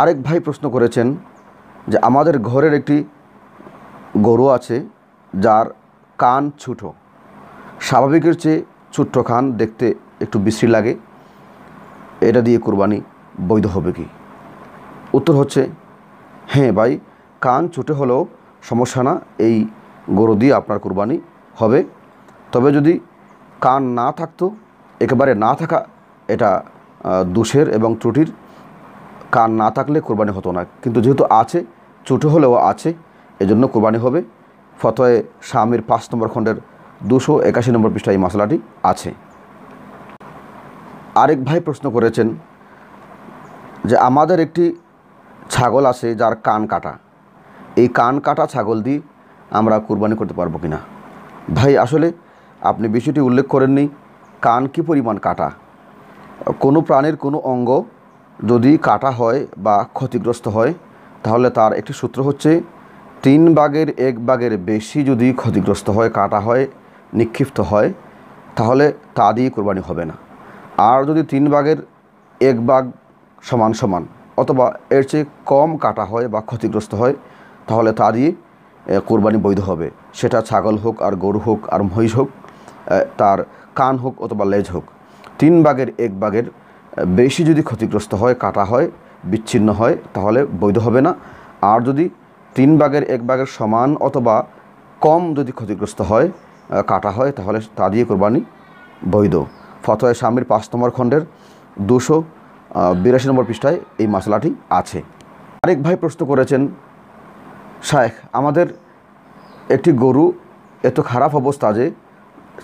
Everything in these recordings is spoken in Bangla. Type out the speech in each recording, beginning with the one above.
আরেক ভাই প্রশ্ন করেছেন যে আমাদের ঘরের একটি গরু আছে যার কান ছোটো। স্বাভাবিকের চেয়ে ছোট্ট কান দেখতে একটু বিশ্রী লাগে। এটা দিয়ে কোরবানি বৈধ হবে কি? উত্তর হচ্ছে হ্যাঁ ভাই, কান ছোটো হলেও সমস্যা না, এই গরু দিয়ে আপনার কোরবানি হবে। তবে যদি কান না থাকতো, একেবারে না থাকা এটা দোষের এবং ত্রুটির কান না থাকলে কোরবানি হতো না। কিন্তু যেহেতু আছে ছোটো হলেও আছে, এজন্য কোরবানি হবে। ফতোয়ে স্বামীর পাঁচ নম্বর খণ্ডের দুশো একাশি নম্বর পৃষ্ঠায় এই মশলাটি আছে। আরেক ভাই প্রশ্ন করেছেন যে, আমাদের একটি ছাগল আছে যার কান কাটা। এই কান কাটা ছাগল দিয়ে আমরা কুরবানি করতে পারব কি না ভাই, আসলে আপনি বিষয়টি উল্লেখ করেননি, কান কি পরিমাণ কাটা? কোনো প্রাণীর কোনো অঙ্গ যদি কাটা হয় বা ক্ষতিগ্রস্ত হয় তাহলে তার একটি সূত্র হচ্ছে তিন ভাগের এক ভাগের বেশি যদি ক্ষতিগ্রস্ত হয় কাটা হয় নিক্ষিপ্ত হয় তাহলে তা দিয়ে কোরবানি হবে না। আর যদি তিন ভাগের এক ভাগ সমান সমান অথবা এর চেয়ে কম কাটা হয় বা ক্ষতিগ্রস্ত হয় তাহলে তা দিয়ে কোরবানি বৈধ হবে। সেটা ছাগল হোক আর গরু হোক আর মহিষ হোক তার কান হোক অথবা লেজ হোক। তিন ভাগের এক ভাগের এ, বেশি যদি ক্ষতিগ্রস্ত হয়, কাটা হয়, বিচ্ছিন্ন হয়, তাহলে বৈধ হবে না। আর যদি তিন ভাগের এক ভাগের সমান অথবা কম যদি ক্ষতিগ্রস্ত হয় কাটা হয়, তাহলে তা দিয়ে কোরবানি বৈধ। ফতোয় স্বামীর পাঁচ নম্বর খণ্ডের দুশো বিরাশি নম্বর পৃষ্ঠায় এই মশলাটি আছে। আরেক ভাই প্রশ্ন করেছেন, শায়েখ, আমাদের একটি গরু এত খারাপ অবস্থা যে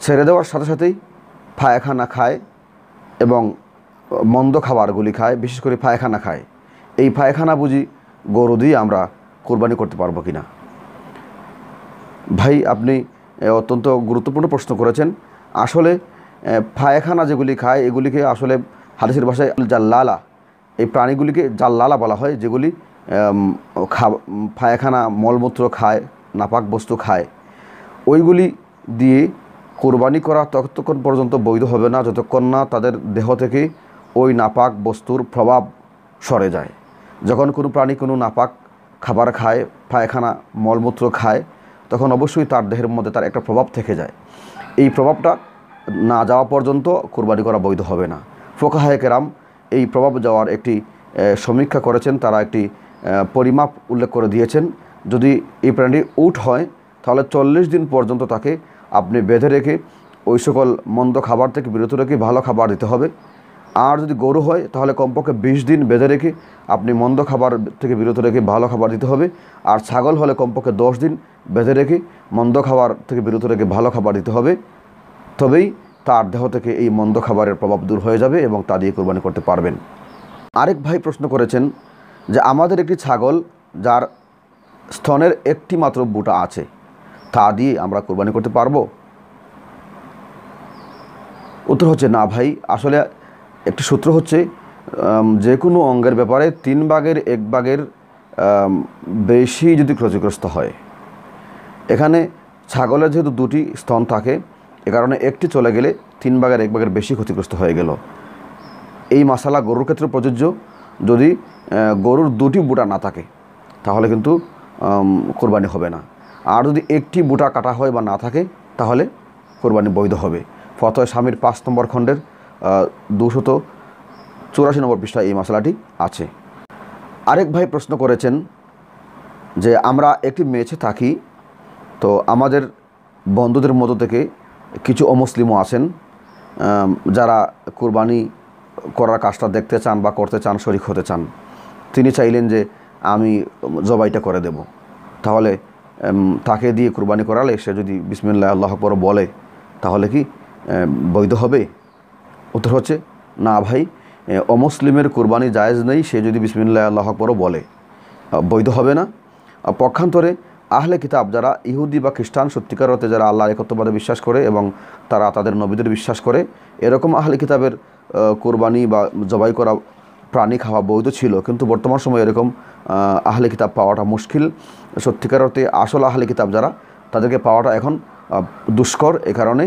ছেড়ে দেওয়ার সাথে সাথেই পায়খানা খায় এবং মন্দ খাবারগুলি খায়, বিশেষ করে পায়খানা খায়। এই পায়খানা বুঝি গরু দিয়ে আমরা কোরবানি করতে পারব কি না ভাই, আপনি অত্যন্ত গুরুত্বপূর্ণ প্রশ্ন করেছেন। আসলে পায়খানা যেগুলি খায়, এগুলিকে আসলে হাদিসের ভাষায় জাল্লালা। এই প্রাণীগুলিকে জাল্লালা বলা হয়, যেগুলি খা, পায়খানা মলমূত্র খায়, নাপাক বস্তু খায়। ওইগুলি দিয়ে কোরবানি করা ততক্ষণ পর্যন্ত বৈধ হবে না, যতক্ষণ না তাদের দেহ থেকে ওই নাপাক বস্তুর প্রভাব সরে যায়। যখন কোনো প্রাণী কোনো নাপাক খাবার খায়, পায়খানা, মলমূত্র খায়, তখন অবশ্যই তার দেহের মধ্যে তার একটা প্রভাব থেকে যায়। এই প্রভাবটা না যাওয়া পর্যন্ত কোরবানি করা বৈধ হবে না। ফোকাহায় কেরাম এই প্রভাব যাওয়ার একটি সমীক্ষা করেছেন, তারা একটি পরিমাপ উল্লেখ করে দিয়েছেন। যদি এই প্রাণী উট হয়, তাহলে চল্লিশ দিন পর্যন্ত তাকে আপনি বেঁধে রেখে ওই সকল মন্দ খাবার থেকে বিরত রেখে ভালো খাবার দিতে হবে। আর যদি গরু হয়, তাহলে কমপক্ষে বিশ দিন বেঁধে রেখে আপনি মন্দ খাবার থেকে বিরত রেখে ভালো খাবার দিতে হবে। আর ছাগল হলে কমপক্ষে দশ দিন বেঁধে রেখে মন্দ খাবার থেকে বিরত রেখে ভালো খাবার দিতে হবে। তবেই তার দেহ থেকে এই মন্দ খাবারের প্রভাব দূর হয়ে যাবে এবং তা দিয়ে কোরবানি করতে পারবেন। আরেক ভাই প্রশ্ন করেছেন যে, আমাদের একটি ছাগল যার স্তনের একটি মাত্র বুটা আছে, তা দিয়ে আমরা কোরবানি করতে পারব? উত্তর হচ্ছে না ভাই। আসলে একটি সূত্র হচ্ছে যে কোনো অঙ্গের ব্যাপারে তিন ভাগের এক ভাগের বেশি যদি ক্ষতিগ্রস্ত হয়। এখানে ছাগলের যেহেতু দুটি স্তন থাকে, এ কারণে একটি চলে গেলে তিন ভাগের এক ভাগের বেশি ক্ষতিগ্রস্ত হয়ে গেল। এই মশালা গরুর ক্ষেত্রে প্রযোজ্য। যদি গরুর দুটি বুটা না থাকে, তাহলে কিন্তু কোরবানি হবে না। আর যদি একটি বুটা কাটা হয় বা না থাকে, তাহলে কোরবানি বৈধ হবে। ফতোয় স্বামীর পাঁচ নম্বর খণ্ডের দুশত চুরাশি নম্বর পৃষ্ঠায় এই মশলাটি আছে। আরেক ভাই প্রশ্ন করেছেন যে, আমরা একটি মেছে থাকি, তো আমাদের বন্ধুদের মধ্য থেকে কিছু অমুসলিমও আছেন যারা কুরবানি করার কাজটা দেখতে চান বা করতে চান, শরিক হতে চান। তিনি চাইলেন যে, আমি জবাইটা করে দেব। তাহলে তাকে দিয়ে কুরবানি করালে সে যদি বিসমিল্লাহ, আল্লাহ পর বলে, তাহলে কি বৈধ হবে? উত্তর হচ্ছে, না ভাই অমুসলিমের কুরবানি জায়েজ নেই, সে যদি বিসমিল্লাহ, আল্লাহ পরও বলে। বৈধ হবে না। পক্ষান্তরে আহলে কিতাব যারা ইহুদি বা খ্রিস্টান, সত্যিকার অর্থে যারা আল্লাহ একত্ববাদে বিশ্বাস করে এবং তারা তাদের নবীদের বিশ্বাস করে, এরকম আহলে কিতাবের কোরবানি বা জবাই করা প্রাণী খাওয়া বৈধ ছিল, কিন্তু বর্তমান সময়ে এরকম আহলে কিতাব পাওয়াটা মুশকিল। সত্যিকার আসল আহলে কিতাব যারা, তাদেরকে পাওয়াটা এখন দুষ্কর। এ কারণে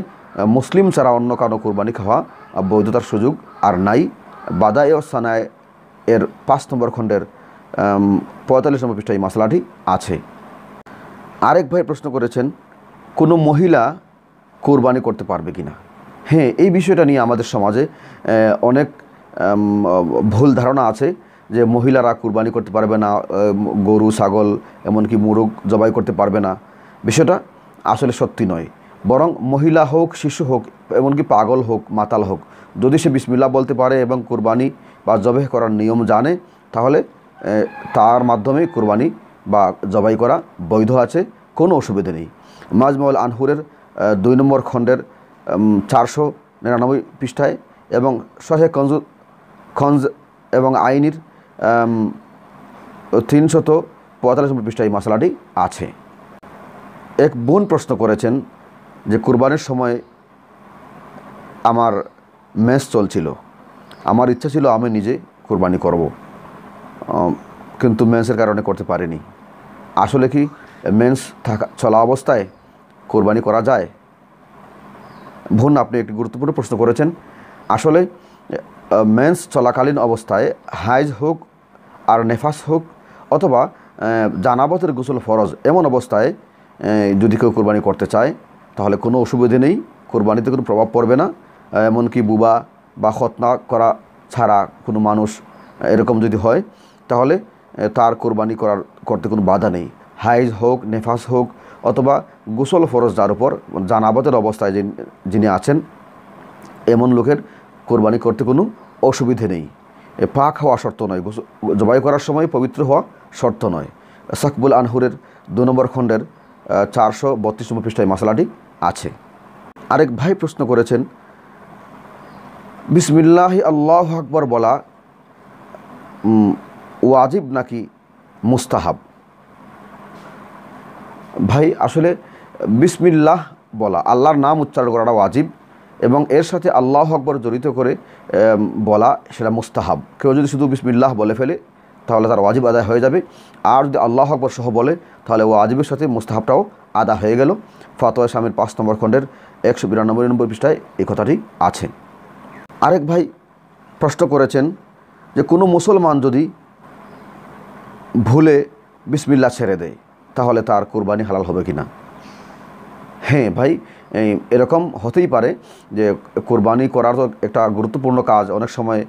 মুসলিম ছাড়া অন্য কারও কোরবানি খাওয়া বৈধতার সুযোগ আর নাই। বাদায় ও সানায় এর পাঁচ নম্বর খণ্ডের পঁয়তাল্লিশ নম্বর পৃষ্ঠায় এই মশলাটি আছে। আরেক ভাই প্রশ্ন করেছেন, কোনো মহিলা কোরবানি করতে পারবে কি না হ্যাঁ এই বিষয়টা নিয়ে আমাদের সমাজে অনেক ভুল ধারণা আছে যে মহিলারা কুরবানি করতে পারবে না গরু, ছাগল, এমনকি মুরগ জবাই করতে পারবে না। বিষয়টা আসলে সত্যি নয়। বরং মহিলা হোক, শিশু হোক, এমনকি পাগল হোক, মাতাল হোক, যদি সে বিসমিল্লা বলতে পারে এবং কুরবানি বা জবাই করার নিয়ম জানে, তাহলে তার মাধ্যমে কুরবানি বা জবাই করা বৈধ আছে, কোনো অসুবিধে নেই। মাজমল আনহুরের দুই নম্বর খণ্ডের চারশো নিরানব্বই পৃষ্ঠায় এবং শহে কঞ্জ খঞ্জ এবং আইনির তিনশত পঁয়তাল্লিশ পৃষ্ঠায় মশলাটি আছে। এক বোন প্রশ্ন করেছেন যে কুরবানির সময় আমার মেস চলছিল। আমার ইচ্ছা ছিল আমি নিজে কুরবানি করব। কিন্তু মেন্সের কারণে করতে পারিনি। আসলে কি মেন্স থাকা চলা অবস্থায় কোরবানি করা যায়? বোন আপনি একটি গুরুত্বপূর্ণ প্রশ্ন করেছেন। আসলে মেন্স চলাকালীন অবস্থায় হাইজ হোক আর নেফাস হোক অথবা জানাবতের গোসল ফরজ এমন অবস্থায় যদি কেউ কোরবানি করতে চায় তাহলে কোনো অসুবিধে নেই, কোরবানিতে কোনো প্রভাব পড়বে না। এমনকি বুবা বা খতনা করা ছাড়া কোনো মানুষ এরকম যদি হয়, তাহলে তার কোরবানি করার করতে কোনো বাধা নেই। হাইজ হোক, নেফাস হোক, অথবা গোসল ফরজ যার উপর, জানাবতের অবস্থায় যিনি- আছেন, এমন লোকের কোরবানি করতে কোনো অসুবিধে নেই। পাক হওয়া শর্ত নয় জবাই করার সময় পবিত্র হওয়া শর্ত নয়। সাকবুল আনহুরের দু নম্বর খণ্ডের চারশো বত্রিশ নম্বর পৃষ্ঠায় মশলাটি আছে। আরেক ভাই প্রশ্ন করেছেন, বিসমিল্লাহি আল্লাহ আকবর বলা ওয়াজিব নাকি মুস্তাহাব? ভাই, আসলে বিসমিল্লাহ বলা, আল্লাহর নাম উচ্চারণ করাটা ওয়াজিব এবং এর সাথে আল্লাহ আকবর জড়িত করে বলা, সেটা মুস্তাহাব। কেউ যদি শুধু বিসমিল্লাহ বলে ফেলে, তাহলে তার ওয়াজিব আদায় হয়ে যাবে। আর যদি আল্লাহ আকবর সহ বলে, তাহলে ওয়াজিবের সাথে মুস্তাহাবটাও আদা হয়ে গেল। ফাতোয়া স্বামীর পাঁচ নম্বর খণ্ডের একশো বিরানব্বই নম্বর পৃষ্ঠায় এই কথাটি আছে। আরেক ভাই প্রশ্ন করেছেন যে, কোনো মুসলমান যদি ভুলে বিসমিল্লা ছেড়ে দেয়, তাহলে তার কোরবানি হালাল হবে কি না হ্যাঁ ভাই এরকম হতেই পারে যে, কোরবানি করার তো একটা গুরুত্বপূর্ণ কাজ। অনেক সময়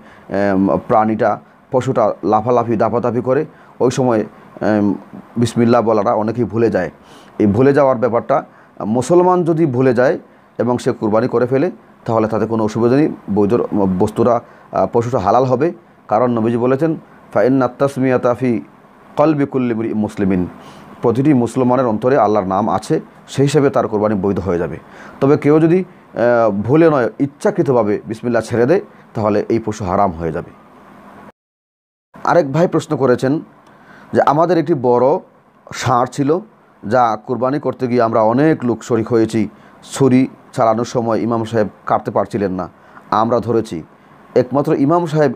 প্রাণীটা, পশুটা লাফালাফি, দাপাদাপি করে, ওই সময় বিসমিল্লা বলাটা অনেকেই ভুলে যায়। এই ভুলে যাওয়ার ব্যাপারটা, মুসলমান যদি ভুলে যায় এবং সে কুরবানি করে ফেলে, তাহলে তাতে কোনো অসুবিধা নেই। বৈধ বস্তুরা পশুটা হালাল হবে। কারণ নবীজি বলেছেন ফাইন নাত্তাসমিয়াতাফি কলবি কুল্লি মুসলিমিন। প্রতিটি মুসলমানের অন্তরে আল্লাহর নাম আছে, সেই হিসেবে তার কোরবানি বৈধ হয়ে যাবে। তবে কেউ যদি ভুলে নয়, ইচ্ছাকৃতভাবে বিসমিল্লা ছেড়ে দেয়, তাহলে এই পশু হারাম হয়ে যাবে। আরেক ভাই প্রশ্ন করেছেন যে, আমাদের একটি বড় ষাঁড় ছিল যা কোরবানি করতে গিয়ে আমরা অনেক লোক শরিক হয়েছি। ছুরি চালানোর সময় ইমাম সাহেব কাটতে পারছিলেন না। আমরা ধরেছি। একমাত্র ইমাম সাহেব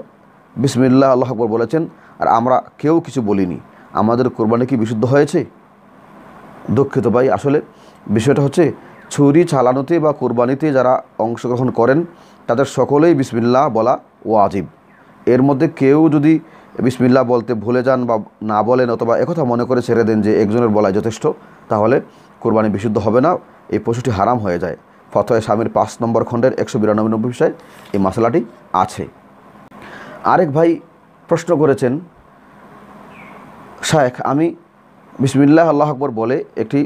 বিসমিল্লাহ, আল্লাহ আকবর বলেছেন, আর আমরা কেউ কিছু বলিনি। আমাদের কোরবানি কি বিশুদ্ধ হয়েছে? দুঃখিত ভাই, আসলে বিষয়টা হচ্ছে, ছুরি চালানোতে বা কোরবানিতে যারা অংশগ্রহণ করেন, তাদের সকলেই বিসমিল্লাহ বলা ওয়াজিব। এর মধ্যে কেউ যদি বিসমিল্লাহ বলতে ভুলে যান বা না বলেন অথবা একথা মনে করে ছেড়ে দেন যে একজনের বলাই যথেষ্ট, তাহলে কোরবানি বিশুদ্ধ হবে না, এই পশুটি হারাম হয়ে যায়। ফতোয় স্বামীর পাঁচ নম্বর খণ্ডের একশো বিরানব্বই নম্বর বিষয়ে এই মশলাটি আছে। আরেক ভাই প্রশ্ন করেছেন, শায়েখ, আমি বিসমিল্লাহ আল্লাহ আকবর বলে একটি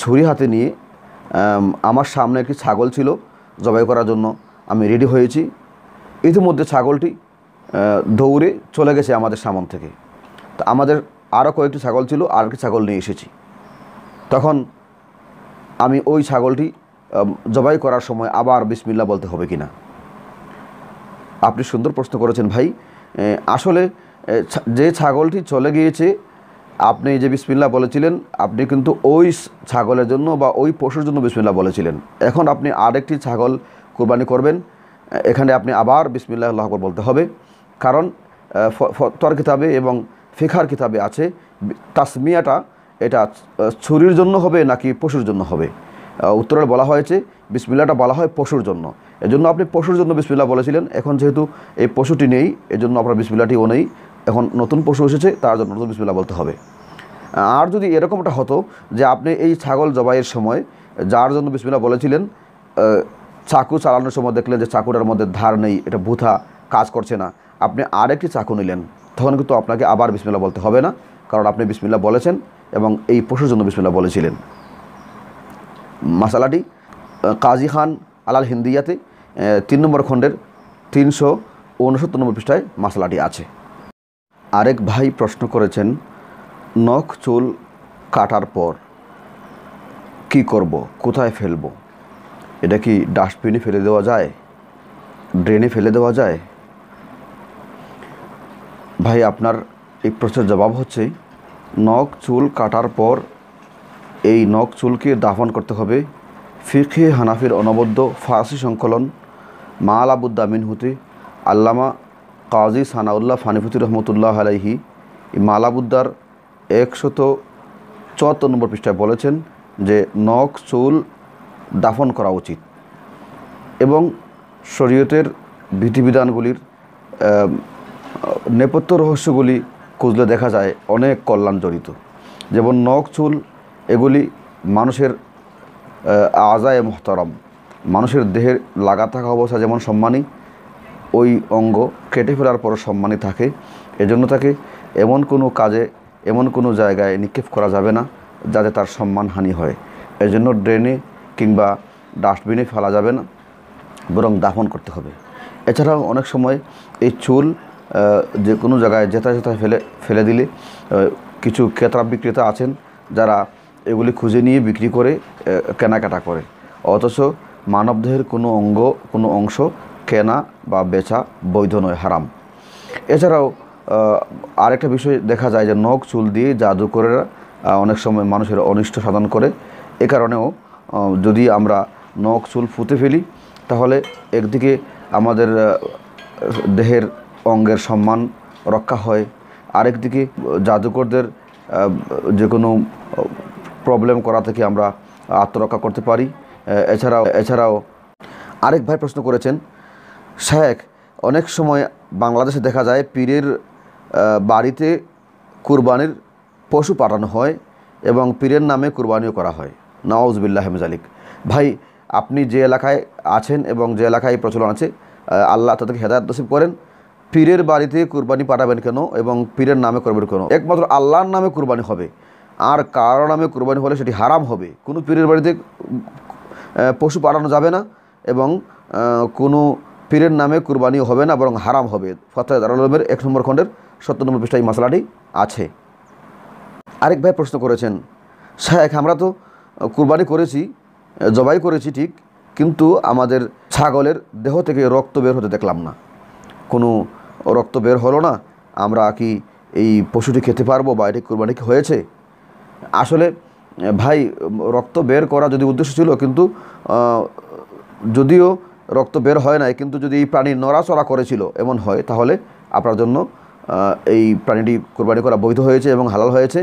ছুরি হাতে নিয়ে আমার সামনে একটি ছাগল ছিল জবাই করার জন্য আমি রেডি হয়েছি। ইতিমধ্যে ছাগলটি দৌড়ে চলে গেছে আমাদের সামন থেকে। তো আমাদের আরও কয়েকটি ছাগল ছিল, আর একটি ছাগল নিয়ে এসেছি। তখন আমি ওই ছাগলটি জবাই করার সময় আবার বিসমিল্লা বলতে হবে কি না আপনি সুন্দর প্রশ্ন করেছেন ভাই। আসলে যে ছাগলটি চলে গিয়েছে, আপনি যে বিসমিল্লা বলেছিলেন, আপনি কিন্তু ওই ছাগলের জন্য বা ওই পশুর জন্য বিসমিল্লা বলেছিলেন। এখন আপনি আরেকটি ছাগল কোরবানি করবেন এখানে আপনি আবার বিসমিল্লাহ আল্লাহ বলতে হবে। কারণ তর কিতাবে এবং ফিখার কিতাবে আছে। তাসমিয়াটা এটা ছুরির জন্য হবে নাকি পশুর জন্য হবে? আহ, উত্তরে বলা হয়েছে বিসমিল্লাটা বলা হয় পশুর জন্য। এজন্য আপনি পশুর জন্য বিসমিল্লা বলেছিলেন। এখন যেহেতু এই পশুটি নেই এজন্য আপনার বিসমিল্লাটিও নেই। এখন নতুন পশু এসেছে তার জন্য নতুন বিসমিল্লা বলতে হবে। আর যদি এরকমটা হতো যে আপনি এই ছাগল জবাইয়ের সময় যার জন্য বিসমিল্লা বলেছিলেন চাকু চালানোর সময় দেখলেন যে চাকুটার মধ্যে ধার নেই এটা ভুথা কাজ করছে না আপনি আরেকটি চাকু নিলেন, তখন কিন্তু আপনাকে আবার বিসমিল্লা বলতে হবে না, কারণ আপনি বিসমিল্লা বলেছেন এবং এই পশুর জন্য বিসমিল্লা বলেছিলেন। মাসালাটি কাজী খান আলাল হিন্দিয়াতে তিন নম্বর খণ্ডের তিনশো উনসত্তর নম্বর পৃষ্ঠায় মশলাটি আছে। আরেক ভাই প্রশ্ন করেছেন, নখ চুল কাটার পর কি করব, কোথায় ফেলব? এটা কি ডাস্টবিনে ফেলে দেওয়া যায়? ড্রেনে ফেলে দেওয়া যায়? ভাই, আপনার এই প্রশ্নের জবাব হচ্ছে, নখ চুল কাটার পর এই নখ চুলকে দাফন করতে হবে। ফিখে হানাফির অনবদ্য ফার্সি সংকলন, মাল আবুদ্দামিন হতে, আল্লামা কাজী সানাউল্লাহ ফানিফুতি রহমতুল্লাহ আলাইহি মালাবুদ্দার একশত চুয়াত্তর নম্বর পৃষ্ঠায় বলেছেন যে, নখ চুল দাফন করা উচিত। এবং শরীয়তের বিধিবিধানগুলির নেপথ্য রহস্যগুলি খুঁজলে দেখা যায় অনেক কল্যাণ জড়িত। যেমন নখ, চুল, এগুলি মানুষের আজায় মোহতারম। মানুষের দেহের লাগা থাকা অবস্থা যেমন সম্মানী, ওই অঙ্গ কেটে ফেলার পর সম্মানী থাকে। এজন্য তাকে এমন কোনো কাজে, এমন কোনো জায়গায় নিক্ষেপ করা যাবে না যাতে তার সম্মানহানি হয়। এজন্য ড্রেনে কিংবা ডাস্টবিনে ফেলা যাবে না, বরং দাফন করতে হবে। এছাড়াও অনেক সময় এই চুল যে কোনো জায়গায় যেথায় ফেলে ফেলে দিলে কিছু ক্রেতা বিক্রেতা আছেন যারা এগুলি খুঁজে নিয়ে বিক্রি করে কেনাকাটা করে। অথচ মানবদেহের কোনো অঙ্গ, কোনো অংশ কেনা বা বেচা বৈধ নয়, হারাম। এছাড়াও আরেকটা বিষয় দেখা যায় যে নখ, চুল দিয়ে জাদুকরেরা অনেক সময় মানুষের অনিষ্ট সাধন করে। এ কারণেও যদি আমরা নখ, চুল ফুতে ফেলি, তাহলে একদিকে আমাদের দেহের অঙ্গের সম্মান রক্ষা হয়। আরেকদিকে জাদুকরদের যে কোনো প্রবলেম করা থেকে আমরা আত্মরক্ষা করতে পারি। এছাড়াও এছাড়াও আরেক ভাই প্রশ্ন করেছেন শেখ অনেক সময় বাংলাদেশে দেখা যায় পীরের বাড়িতে কুরবানির পশু পাঠানো হয় এবং পীরের নামে কুরবানিও করা হয়। নওয়াজবিল্লাহ হেমজালিক ভাই, আপনি যে এলাকায় আছেন এবং যে এলাকায় প্রচলন আছে আল্লাহ তাদেরকে হেদায়ত নসিব করেন। পীরের বাড়িতে কুরবানি পাঠাবেন কেন এবং পীরের নামে করবেন কেন? একমাত্র আল্লাহর নামে কুরবানি হবে। আর কারও নামে কুরবানি হলে সেটি হারাম হবে? কোনো পীরের বাড়িতে পশু পাঠানো যাবে না এবং কোনো পীরের নামে কুরবানি হবে না, বরং হারাম হবে। ফতহ দারুলমের এক নম্বর খণ্ডের সত্তর নম্বর পৃষ্ঠায় এই মশলাটি আছে। আরেক ভাই প্রশ্ন করেছেন শেখ আমরা তো কুরবানি করেছি, জবাই করেছি ঠিক, কিন্তু আমাদের ছাগলের দেহ থেকে রক্ত বের হতে দেখলাম না। কোনো রক্ত বের হলো না, আমরা কি এই পশুটি খেতে পারব বা এটি কুরবানি হয়েছে? আসলে, ভাই, রক্ত বের করা যদি উদ্দেশ্য ছিল, কিন্তু যদিও রক্ত বের হয় নাই, কিন্তু যদি এই প্রাণী নড়াচড়া করেছিল, এমন হয়, তাহলে আপনার জন্য এই প্রাণীটি কোরবানি করা বৈধ হয়েছে এবং হালাল হয়েছে।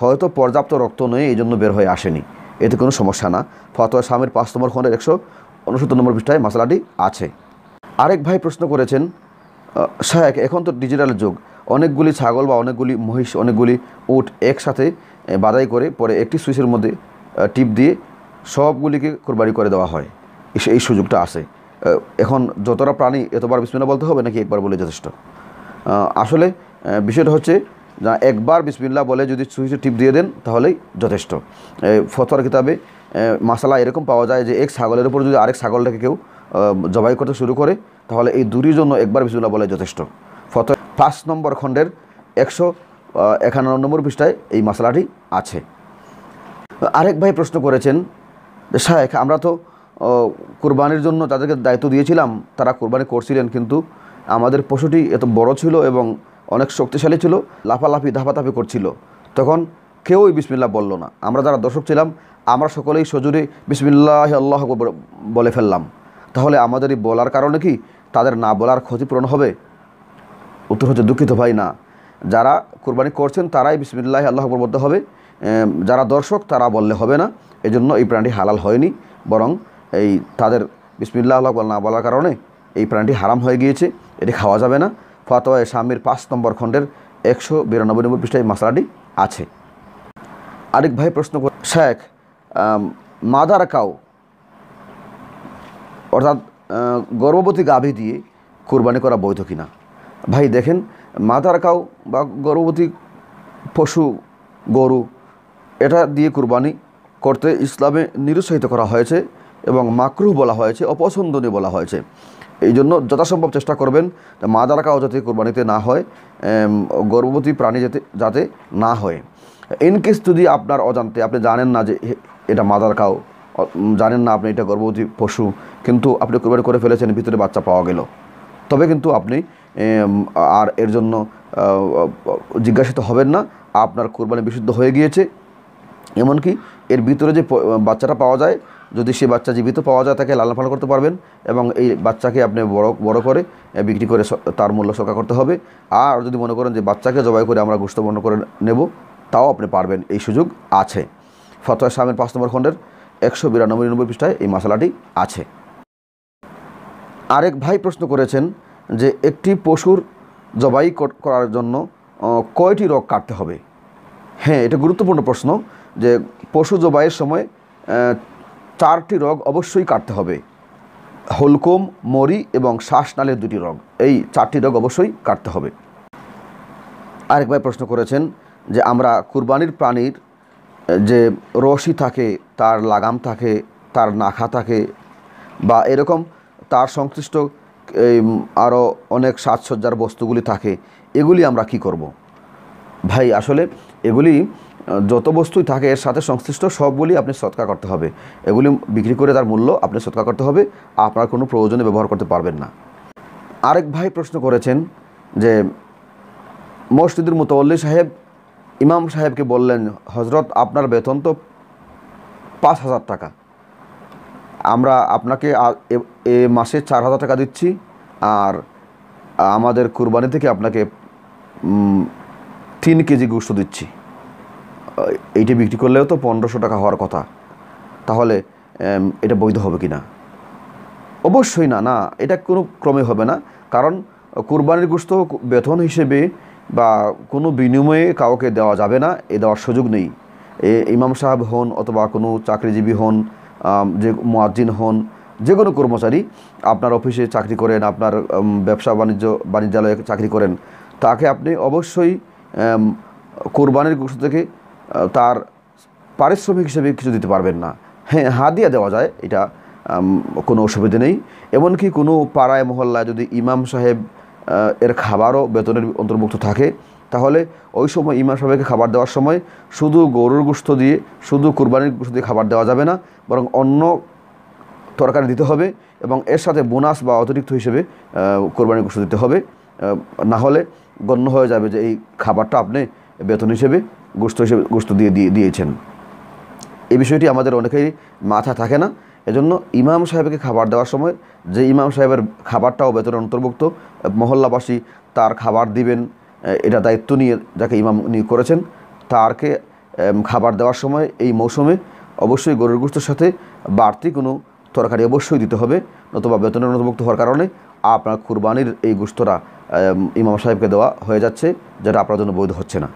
হয়তো পর্যাপ্ত রক্ত নয় এই জন্য বের হয়ে আসেনি। এতে কোনো সমস্যা না। ফতোয়া স্বামীর পাঁচ নম্বর খণ্ডের একশো উনসত্তর নম্বর পৃষ্ঠায় মশলাটি আছে। আরেক ভাই প্রশ্ন করেছেন আহ, শায়েক এখন তো ডিজিটাল যুগ। অনেকগুলি ছাগল বা অনেকগুলি মহিষ অনেকগুলি উট একসাথে বাদাই করে পরে একটি সুইচের মধ্যে টিপ দিয়ে সবগুলিকে কোরবানি করে দেওয়া হয়। এই- সুযোগটা আছে এখন যতটা প্রাণী এতবার বিসমিল্লা বলতে হবে নাকি একবার বলে যথেষ্ট? আসলে বিষয়টা হচ্ছে যা একবার বিসমিল্লা বলে যদি সুইচে টিপ দিয়ে দেন তাহলেই যথেষ্ট। এই ফতোয়ার কিতাবে মশলা এরকম পাওয়া যায় যে এক ছাগলের উপর যদি আরেক ছাগলটাকে কেউ জবাই করতে শুরু করে, তাহলে এই দুটির জন্য একবার বিসমিল্লা বলে যথেষ্ট। ফত পাঁচ নম্বর খণ্ডের একশো একান্ন নম্বর পৃষ্ঠায় এই মশলাটি আছে। আরেক ভাই প্রশ্ন করেছেন শাহেখ আমরা তো কোরবানির জন্য তাদেরকে দায়িত্ব দিয়েছিলাম, তারা কোরবানি করছিলেন, কিন্তু আমাদের পশুটি এত বড় ছিল এবং অনেক শক্তিশালী ছিল, লাফালাফি, ধাপাধাপি করছিল। তখন কেউই বিসমিল্লাহ বলল না। আমরা যারা দর্শক ছিলাম, আমরা সকলেই সজুরে বিসমিল্লাহ আল্লাহ বলে ফেললাম। তাহলে আমাদের এই বলার কারণে কি তাদের না বলার ক্ষতিপূরণ হবে? উত্তর হচ্ছে, দুঃখিত ভাই, না। যারা কোরবানি করছেন তারাই বিসমিল্লাহ, আল্লাহ বলতে হবে। যারা দর্শক, তারা বললে হবে না। এজন্য এই প্রাণীটি হালাল হয়নি। বরং এই তাদের বিসমিল্লাহ, আল্লাহ না বলার কারণে এই প্রাণীটি হারাম হয়ে গিয়েছে। এটি খাওয়া যাবে না। ফতোয়া স্বামীর পাঁচ নম্বর খণ্ডের একশো বিরানব্বই নম্বর পৃষ্ঠায় মশলাটি আছে। আরেক ভাই প্রশ্ন শেখ মাদার কাউ অর্থাৎ গর্ভবতী গাভী দিয়ে কোরবানি করা বৈধ কিনা? ভাই, দেখেন মাদার কাউ বা গর্ভবতী পশু, গরু, এটা দিয়ে কুরবানি করতে ইসলামে নিরুৎসাহিত করা হয়েছে এবং মাকরুহ বলা হয়েছে, অপছন্দনীয় বলা হয়েছে। এই জন্য যথাসম্ভব চেষ্টা করবেন মাদার কাউ যাতে কোরবানিতে না হয় গর্ভবতী প্রাণী যাতে যাতে না হয়। ইনকেস যদি আপনার অজান্তে আপনি জানেন না যে এটা মাদার কাউ জানেন না আপনি এটা গর্ভবতী পশু, কিন্তু আপনি কোরবানি করে ফেলেছেন, ভিতরে বাচ্চা পাওয়া গেল। তবে কিন্তু আপনি আর এর জন্য জিজ্ঞাসিত হবেন না, আপনার কোরবানি বিশুদ্ধ হয়ে গিয়েছে। এমনকি এর ভিতরে যে বাচ্চাটা পাওয়া যায়, যদি সে বাচ্চা জীবিত পাওয়া যায়, তাকে লালন পালন করতে পারবেন এবং এই বাচ্চাকে আপনি বড় বড় করে বিক্রি করে তার মূল্য সরকার করতে হবে। আর যদি মনে করেন যে বাচ্চাকে জবাই করে আমরা বর্ণ করে নেব, তাও আপনি পারবেন, এই সুযোগ আছে। ফতোয়া ইসলামের পাঁচ নম্বর খণ্ডের। একশো বিরানব্বই নব্বই পৃষ্ঠায় এই মশলাটি আছে। আরেক ভাই প্রশ্ন করেছেন যে একটি পশুর জবাই কর- করার জন্য কয়টি রোগ কাটতে হবে? হ্যাঁ এটা গুরুত্বপূর্ণ প্রশ্ন যে পশু জবাইয়ের সময় চারটি রোগ অবশ্যই কাটতে হবে। হলকম, মরি এবং শ্বাসনালের দুটি রোগ, এই চারটি রোগ অবশ্যই কাটতে হবে। আরেক ভাই প্রশ্ন করেছেন যে আমরা কুরবানির প্রাণীর যে রশি থাকে, তার লাগাম থাকে, তার নাখা থাকে বা এরকম তার সংশ্লিষ্ট আরও অনেক সাজসজ্জার বস্তুগুলি থাকে, এগুলি আমরা কি করব। ভাই, আসলে এগুলি, যত বস্তুই থাকে, এর সাথে সংশ্লিষ্ট সবগুলি আপনি সৎকার করতে হবে এগুলি বিক্রি করে তার মূল্য আপনি সৎকার করতে হবে, আপনার কোনো প্রয়োজনে ব্যবহার করতে পারবেন না আরেক ভাই প্রশ্ন করেছেন যে, মসজিদের মুতওয়াল্লি সাহেব ইমাম সাহেবকে বললেন হজরত আপনার বেতন তো পাঁচ হাজার টাকা। আমরা আপনাকে এ- মাসে চার হাজার টাকা দিচ্ছি আর আমাদের কুরবানি থেকে আপনাকে তিন কেজি গোস্ত দিচ্ছি। এইটা বিক্রি করলেও তো পনেরোশো টাকা হওয়ার কথা। তাহলে এটা বৈধ হবে কি না অবশ্যই না না, এটা কোনো ক্রমে হবে না। কারণ কুরবানির গোস্ত বেতন হিসেবে বা কোনো বিনিময়ে কাউকে দেওয়া যাবে না, এ দেওয়ার সুযোগ নেই। এ ইমাম সাহেব হন অথবা কোনো চাকরিজীবী হন যে মুয়াজ্জিন হন, যে কোনো কর্মচারী আপনার অফিসে চাকরি করেন, আপনার ব্যবসা বাণিজ্য, বাণিজ্যালয়ে চাকরি করেন, তাকে আপনি অবশ্যই কোরবানির গোস্ত থেকে তার পারিশ্রমিক হিসেবে কিছু দিতে পারবেন না। হ্যাঁ হাদিয়া দেওয়া যায়, এটা কোনো অসুবিধে নেই। এমনকি কোনো পাড়ায়, মহল্লায় যদি ইমাম সাহেব এর খাবারও বেতনের অন্তর্ভুক্ত থাকে। তাহলে ওই সময় ইমাম সাহেবকে খাবার দেওয়ার সময় শুধু গরুর গোস্ত দিয়ে, শুধু কুরবানির গোস্ত দিয়ে খাবার দেওয়া যাবে না, বরং অন্য তরকারি দিতে হবে এবং এর সাথে বোনাস বা অতিরিক্ত হিসেবে কোরবানির গোস্ত দিতে হবে। না হলে গণ্য হয়ে যাবে যে এই খাবারটা আপনি বেতন হিসেবে গোস্ত হিসেবে গোস্ত দিয়ে দিয়ে দিয়েছেন। এই বিষয়টি আমাদের অনেকেই মাথা থাকে না। এজন্য ইমাম সাহেবকে খাবার দেওয়ার সময় যে ইমাম সাহেবের খাবারটাও বেতনের অন্তর্ভুক্ত, মহল্লাবাসী তার খাবার দিবেন এটা দায়িত্ব নিয়ে যাকে ইমাম নিয়োগ করেছেন, তারকে খাবার দেওয়ার সময় এই মৌসুমে অবশ্যই গরুর গোস্তের সাথে বাড়তি কোনো তরকারি অবশ্যই দিতে হবে, নতুবা বেতনের অন্তর্ভুক্ত হওয়ার কারণে আপনার কুরবানির এই গোস্তরা ইমাম সাহেবকে দেওয়া হয়ে যাচ্ছে, যেটা আপনার জন্য বৈধ হচ্ছে না।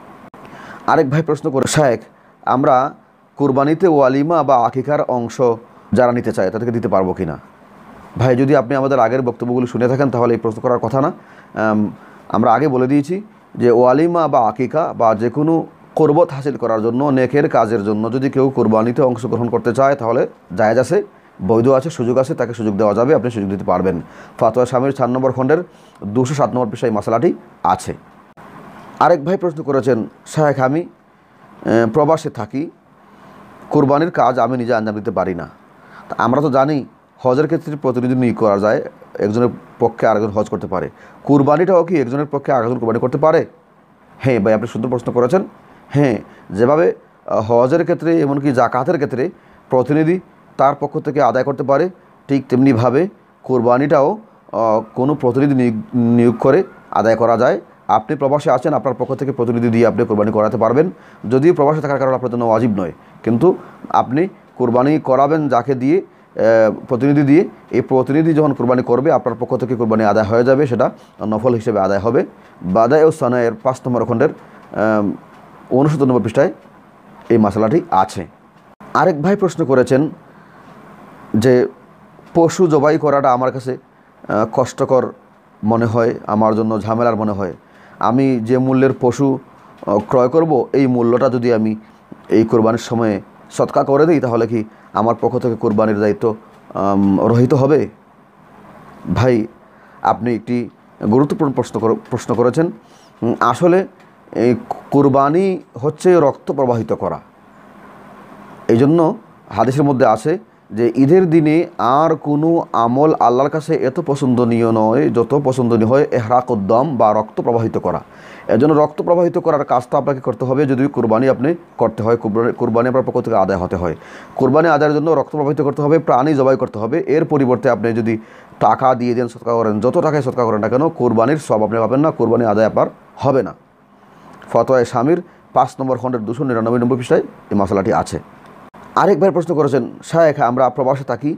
আরেক ভাই প্রশ্ন করে শায়েক আমরা কুরবানিতে ওয়ালিমা বা আকিকার অংশ যারা নিতে চায়, তাদেরকে দিতে পারব কি না ভাই, যদি আপনি আমাদের আগের বক্তব্যগুলো শুনে থাকেন, তাহলে এই প্রশ্ন করার কথা না। আমরা আগে বলে দিয়েছি যে, ওয়ালিমা বা আকিকা বা যে কোনো কোরবত হাসিল করার জন্য, নেকের কাজের জন্য যদি কেউ কোরবানিতে অংশগ্রহণ করতে চায়, তাহলে জায়েজ আছে, বৈধ আছে, সুযোগ আছে, তাকে সুযোগ দেওয়া যাবে, আপনি সুযোগ দিতে পারবেন। ফাতোয়া স্বামীর চার নম্বর খণ্ডের দুশো সাত নম্বর পেশায় মশলাটি আছে। আরেক ভাই প্রশ্ন করেছেন শাহেখ আমি প্রবাসে থাকি, কোরবানির কাজ আমি নিজে আঞ্জাম দিতে পারি না। আমরা তো জানি হজের ক্ষেত্রে প্রতিনিধি নিয়োগ করা যায়, একজনের পক্ষে আরেকজন হজ করতে পারে। কুরবানিটাও কি একজনের পক্ষে আরেকজন কোরবানি করতে পারে? হ্যাঁ ভাই, আপনি সুন্দর প্রশ্ন করেছেন। হ্যাঁ যেভাবে হজের ক্ষেত্রে এমনকি জাকাতের ক্ষেত্রে প্রতিনিধি তার পক্ষ থেকে আদায় করতে পারে, ঠিক তেমনিভাবে কোরবানিটাও কোনো প্রতিনিধি নিয়োগ করে আদায় করা যায়। আপনি প্রবাসে আছেন, আপনার পক্ষ থেকে প্রতিনিধি দিয়ে আপনি কোরবানি করাতে পারবেন। যদিও প্রবাসে থাকার কারণে আপনার জন্য অজীব নয়, কিন্তু আপনি কোরবানি করাবেন, যাকে দিয়ে প্রতিনিধি দিয়ে, এই প্রতিনিধি যখন কোরবানি করবে, আপনার পক্ষ থেকে কোরবানি আদায় হয়ে যাবে, সেটা নফল হিসেবে আদায় হবে। বাদায় ও সানায়ের পাঁচ নম্বর খণ্ডের উনসত্তর নম্বর পৃষ্ঠায় এই মশলাটি আছে। আরেক ভাই প্রশ্ন করেছেন যে, পশু জবাই করাটা আমার কাছে কষ্টকর মনে হয়, আমার জন্য ঝামেলার মনে হয়। আমি যে মূল্যের পশু ক্রয় করব, এই মূল্যটা যদি আমি এই কোরবানির সময়ে সৎকা করে দিই তাহলে কি আমার পক্ষ থেকে কোরবানির দায়িত্ব রহিত হবে? ভাই, আপনি একটি গুরুত্বপূর্ণ প্রশ্ন প্রশ্ন করেছেন। আসলে এই কোরবানি হচ্ছে রক্ত প্রবাহিত করা। এই জন্য হাদিসের মধ্যে আছে যে ঈদের দিনে আর কোনো আমল আল্লাহর কাছে এত পছন্দনীয় নয়, যত পছন্দনীয় হয় এহরাকদ্দম বা রক্ত প্রবাহিত করা। এজন্য রক্ত প্রবাহিত করার কাজটা আপনাকে করতে হবে, যদি কোরবানি আপনি করতে হয়, কোরবানি আপনার পক্ষ থেকে আদায় হতে হয়। কোরবানি আদায়ের জন্য রক্ত প্রবাহিত করতে হবে, প্রাণী জবাই করতে হবে। এর পরিবর্তে আপনি যদি টাকা দিয়ে দেন, সৎকার করেন, যত টাকায় সৎকার করেন না কেন, কোরবানির সব আপনি পাবেন না, কোরবানি আদায় আপনার হবে না। ফতোয় স্বামীর পাঁচ নম্বর খণ্ডের দুশো নিরানব্বই নম্বর পৃষ্ঠায় এই মশলাটি আছে। আরেক ভাই প্রশ্ন করেছেন, শায়েখ, আমরা প্রবাসে থাকি,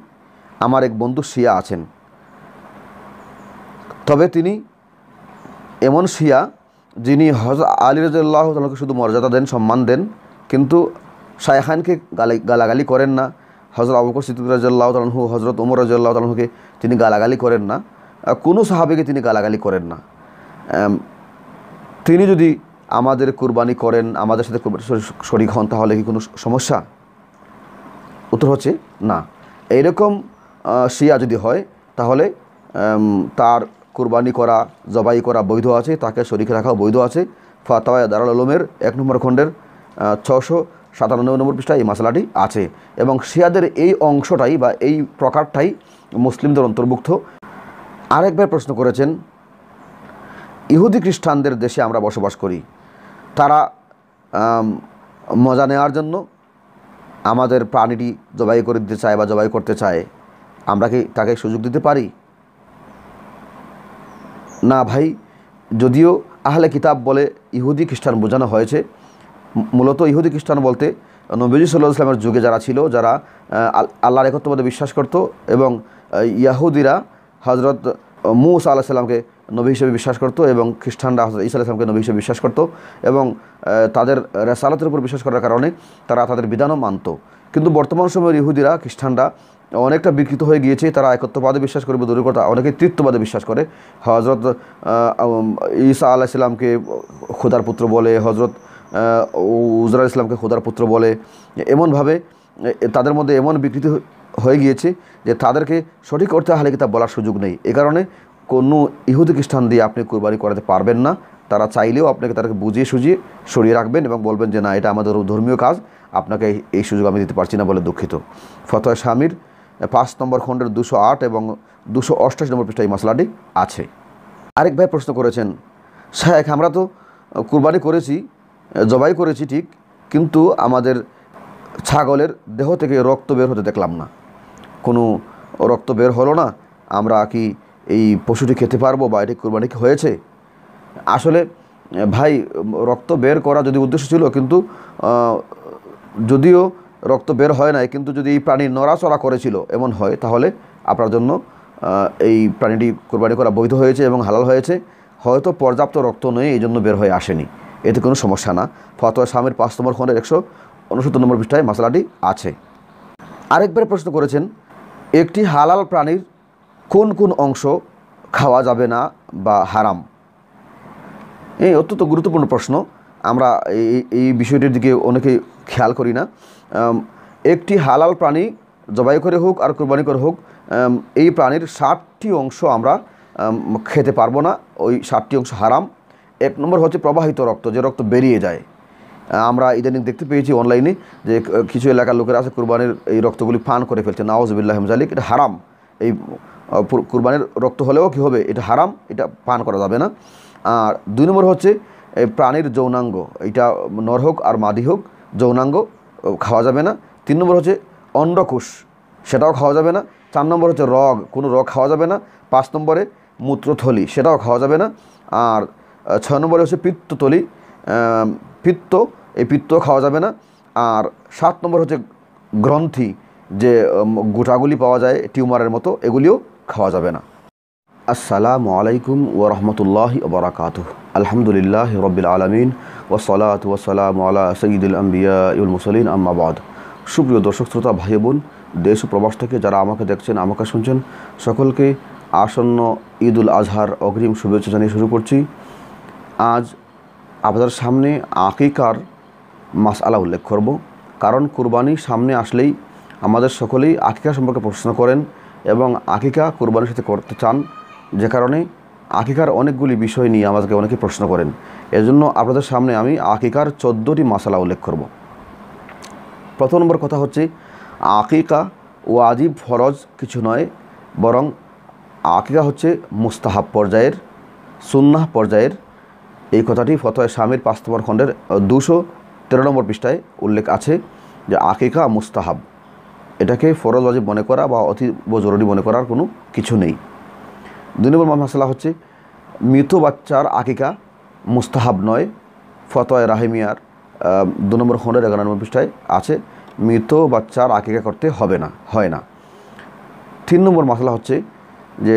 আমার এক বন্ধু শিয়া আছেন। তবে তিনি এমন শিয়া যিনি হজ আলী রাজ্লাহ তালকে শুধু মর্যাদা দেন, সম্মান দেন, কিন্তু শায়খানকে গালি, গালাগালি করেন না। হজরত আবুকর সিদ্দিক রাজ্লাহ তালহু হজরত উমর রাজ্লাহ তালহুকে তিনি গালাগালি করেন না। কোনো সাহাবিকে তিনি গালাগালি করেন না। তিনি যদি আমাদের কুরবানি করেন, আমাদের সাথে শরিক হন, তাহলে কি কোনো সমস্যা? উত্তর হচ্ছে না। এইরকম শিয়া যদি হয়, তাহলে তার কুরবানি করা, জবাই করা বৈধ আছে, তাকে শরীকে রাখাও বৈধ আছে। ফাতাওয়া দারাল আলমের এক নম্বর খণ্ডের ছশো সাতানব্বই নম্বর পৃষ্ঠায় এই মশলাটি আছে। এবং শিয়াদের এই অংশটাই বা এই প্রকারটাই মুসলিমদের অন্তর্ভুক্ত। আরেকবার প্রশ্ন করেছেন, ইহুদি খ্রিস্টানদের দেশে আমরা বসবাস করি, তারা মজা নেওয়ার জন্য আমাদের প্রাণীটি জবাই করে দিতে চায় বা জবাই করতে চায়, আমরা কি তাকে সুযোগ দিতে পারি? না ভাই, যদিও আহলে কিতাব বলে ইহুদি খ্রিস্টান বোঝানো হয়েছে মূলত ইহুদি খ্রিস্টান বলতে নবীজি সাল্লাহ ইসলামের যুগে যারা ছিল, যারা আল্লাহর একত্ববাদে বিশ্বাস করত এবং ইয়াহুদিরা হজরত মুসা আল্লাহ সাল্লামকে নবী হিসেবে বিশ্বাস করতো এবং খ্রিস্টানরা হজরত ইসা আলাইসলামকে নবী হিসেবে বিশ্বাস করতো এবং তাদের রেসালাতের উপর বিশ্বাস করার কারণে তারা তাদের বিধানও মানত। কিন্তু বর্তমান সময়ের ইহুদিরা, খ্রিস্টানরা অনেকটা বিকৃত হয়ে গিয়েছে, তারা একত্ববাদে বিশ্বাস করবে দূরের কথা, অনেকে তৃত্ববাদে বিশ্বাস করে। হজরত ঈসা আলাহ ইসলামকে খোদার পুত্র বলে হজরত উজরা ইসলামকে খোদার পুত্র বলে। এমনভাবে তাদের মধ্যে এমন বিকৃতি হয়ে গিয়েছে যে তাদেরকে সঠিক অর্থে আহলে কিতাব বলার সুযোগ নেই। এ কারণে কোনো ইহুদি খ্রিস্টান দিয়ে আপনি কোরবানি করাতে পারবেন না। তারা চাইলেও আপনাকে তাদেরকে বুঝিয়ে সুঝিয়ে সরিয়ে রাখবেন এবং বলবেন যে, না, এটা আমাদের ধর্মীয় কাজ। আপনাকে এই- সুযোগ আমি দিতে পারছি না বলে দুঃখিত। ফতোয়া স্বামীর পাঁচ নম্বর খণ্ডের দুশো আট এবং দুশো অষ্টাশি নম্বর পৃষ্ঠা এই মশলাটি আছে। আরেক ভাই প্রশ্ন করেছেন শাহেখ আমরা তো কুরবানি করেছি, জবাই করেছি ঠিক, কিন্তু আমাদের ছাগলের দেহ থেকে রক্ত বের হতে দেখলাম না। কোনো রক্ত বের হলো না, আমরা কি এই পশুটি খেতে পারব বা এটি কুরবানি হয়েছে? আসলে, ভাই, রক্ত বের করা যদি উদ্দেশ্য ছিল, কিন্তু যদিও রক্ত বের হয় নাই, কিন্তু যদি এই প্রাণী নড়াচড়া করেছিল, এমন হয়, তাহলে আপনার জন্য এই প্রাণীটি কোরবানি করা বৈধ হয়েছে এবং হালাল হয়েছে। হয়তো পর্যাপ্ত রক্ত নয় এই জন্য বের হয়ে আসেনি। এতে কোনো সমস্যা না। ফতোয়া স্বামীর পাঁচ নম্বর খণ্ডের একশো উনসত্তর নম্বর পৃষ্ঠায় মশলাটি আছে। আরেকবার প্রশ্ন করেছেন, একটি হালাল প্রাণীর কোন কোন অংশ খাওয়া যাবে না বা হারাম? এই অত্যন্ত গুরুত্বপূর্ণ প্রশ্ন। আমরা এই এই বিষয়টির দিকে অনেকেই খেয়াল করি না। একটি হালাল প্রাণী জবাই করে হোক আর কোরবানি করে হোক এই প্রাণীর ষাটটি অংশ আমরা খেতে পারব না। ওই ষাটটি অংশ হারাম। এক নম্বর হচ্ছে প্রবাহিত রক্ত, যে রক্ত বেরিয়ে যায়। আমরা ইদানিং দেখতে পেয়েছি অনলাইনে যে কিছু এলাকার লোকেরা আছে কুরবানির এই রক্তগুলি পান করে ফেলছে। নাওজবিল্লাহ জালিক এটা হারাম। এই কুরবানির রক্ত হলেও কি হবে? এটা হারাম, এটা পান করা যাবে না। আর দুই নম্বর হচ্ছে প্রাণীর যৌনাঙ্গ, এটা নর হোক আর মাদি হোক, যৌনাঙ্গ খাওয়া যাবে না। তিন নম্বর হচ্ছে অন্ডকুশ সেটাও খাওয়া যাবে না। চার নম্বর হচ্ছে, রগ, কোনো রগ খাওয়া যাবে না। পাঁচ নম্বরে, মূত্রথলি, সেটাও খাওয়া যাবে না। আর ছয় নম্বরে হচ্ছে, পিত্তথলি পিত্ত, এই পিত্ত খাওয়া যাবে না। আর সাত নম্বর হচ্ছে, গ্রন্থি, যে গোটাগুলি পাওয়া যায় টিউমারের মতো, এগুলিও খাওয়া যাবে না। আসসালামু আলাইকুম ও রহমতুল্লাহ বরাকাত আলহামদুলিল্লাহ রবিল আলমিন ওসলাত ওসালাম আলা সঈদুল আম্বিয়া ইউল মুসলিন আম্মাবাদ সুপ্রিয় দর্শক, শ্রোতা, ভাই বোন, দেশ প্রবাস থেকে যারা আমাকে দেখছেন, আমাকে শুনছেন, সকলকে আসন্ন ঈদ উল আজহার অগ্রিম শুভেচ্ছা জানিয়ে শুরু করছি। আজ আপনাদের সামনে আকিকার মাসআলা উল্লেখ করব। কারণ কুরবানি সামনে আসলেই আমাদের সকলেই আকিকা সম্পর্কে প্রশ্ন করেন। এবং আকিকা কুরবানির সাথে করতে চান, যে কারণে আকিকার অনেকগুলি বিষয় নিয়ে আমাদেরকে অনেকে প্রশ্ন করেন। এজন্য আপনাদের সামনে আমি আকিকার চোদ্দোটি মাসালা উল্লেখ করব। প্রথম নম্বর কথা হচ্ছে, আকিকা ওয়াজিব ফরজ কিছু নয়, বরং আকিকা হচ্ছে মুস্তাহাব পর্যায়ের, সুন্নাহ পর্যায়ের। এই কথাটি ফতোয় স্বামীর পাঁচ নম্বর খণ্ডের দুশো তেরো নম্বর পৃষ্ঠায় উল্লেখ আছে যে আকিকা মুস্তাহাব। এটাকে ফরজ ওয়াজিব মনে করা বা অতি জরুরি মনে করার কোনো কিছু নেই। দুই নম্বর মশলা হচ্ছে, মৃত বাচ্চার আকিকা মুস্তাহাব নয়, ফতোয় রাহিমিয়ার দু নম্বর খণ্ডের এগারো নম্বর পৃষ্ঠায় আছে, মৃত বাচ্চার আকিকা করতে হবে না, হয় না। তিন নম্বর মশলা হচ্ছে যে,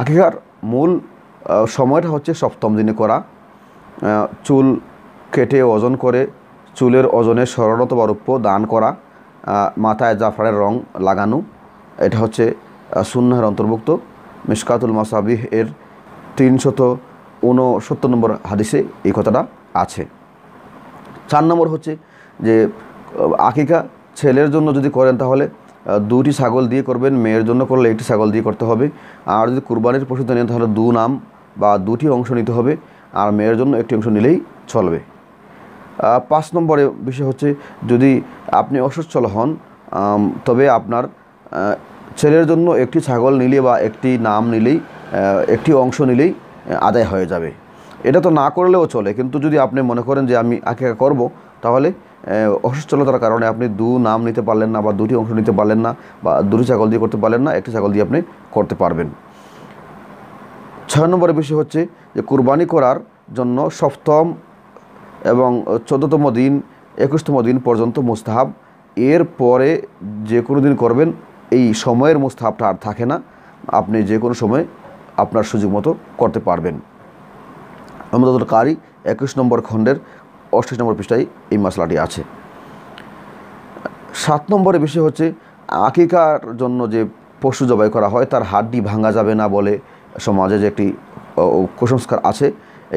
আকিকার মূল সময়টা হচ্ছে সপ্তম দিনে করা চুল কেটে ওজন করে, চুলের ওজনে স্মরণত বা রূপ্য দান করা মাথায় জাফরানের রং লাগানো। এটা হচ্ছে সুন্নাহের অন্তর্ভুক্ত। মিসকাতুল মাসাবিহ এর তিনশত ঊনসত্তর নম্বর হাদিসে এই কথাটা আছে। চার নম্বর হচ্ছে যে আকিকা ছেলের জন্য যদি করেন তাহলে দুটি ছাগল দিয়ে করবেন, মেয়ের জন্য করলে একটি ছাগল দিয়ে করতে হবে। আর যদি কুরবানির পশুতে নেন তাহলে দু নাম বা দুটি অংশ নিতে হবে, আর মেয়ের জন্য একটি অংশ নিলেই চলবে। পাঁচ নম্বরে বিষয় হচ্ছে যদি আপনি অসচ্ছল হন তবে আপনার ছেলের জন্য একটি ছাগল নিলে বা একটি নাম নিলেই একটি অংশ নিলেই আদায় হয়ে যাবে। এটা তো না করলেও চলে কিন্তু যদি আপনি মনে করেন যে আমি আকিকা করব তাহলে আহ, অসচ্ছলতার কারণে আপনি দু নাম নিতে পারলেন না বা দুটি অংশ নিতে পারলেন না বা দুটি ছাগল দিয়ে করতে পারলেন না একটি ছাগল দিয়ে আপনি করতে পারবেন। ছয় নম্বরের বিষয় হচ্ছে যে কুরবানি করার জন্য সপ্তম এবং চোদ্দতম দিন, একুশতম দিন পর্যন্ত মুস্তাহাব। এর পরে যে কোনো দিন করবেন, এই সময়ের মুস্তাহাবটা আর থাকে না। আপনি যে কোনো সময় আপনার সুযোগ মতো করতে পারবেন। আমাদের কারি, একুশ নম্বর খণ্ডের অষ্টাশ নম্বর পৃষ্ঠায় এই মশলাটি আছে। সাত নম্বরের বিষয় হচ্ছে, আকিকার জন্য যে পশু জবাই করা হয়, তার হাড্ডি ভাঙা যাবে না বলে সমাজে যে একটি কুসংস্কার আছে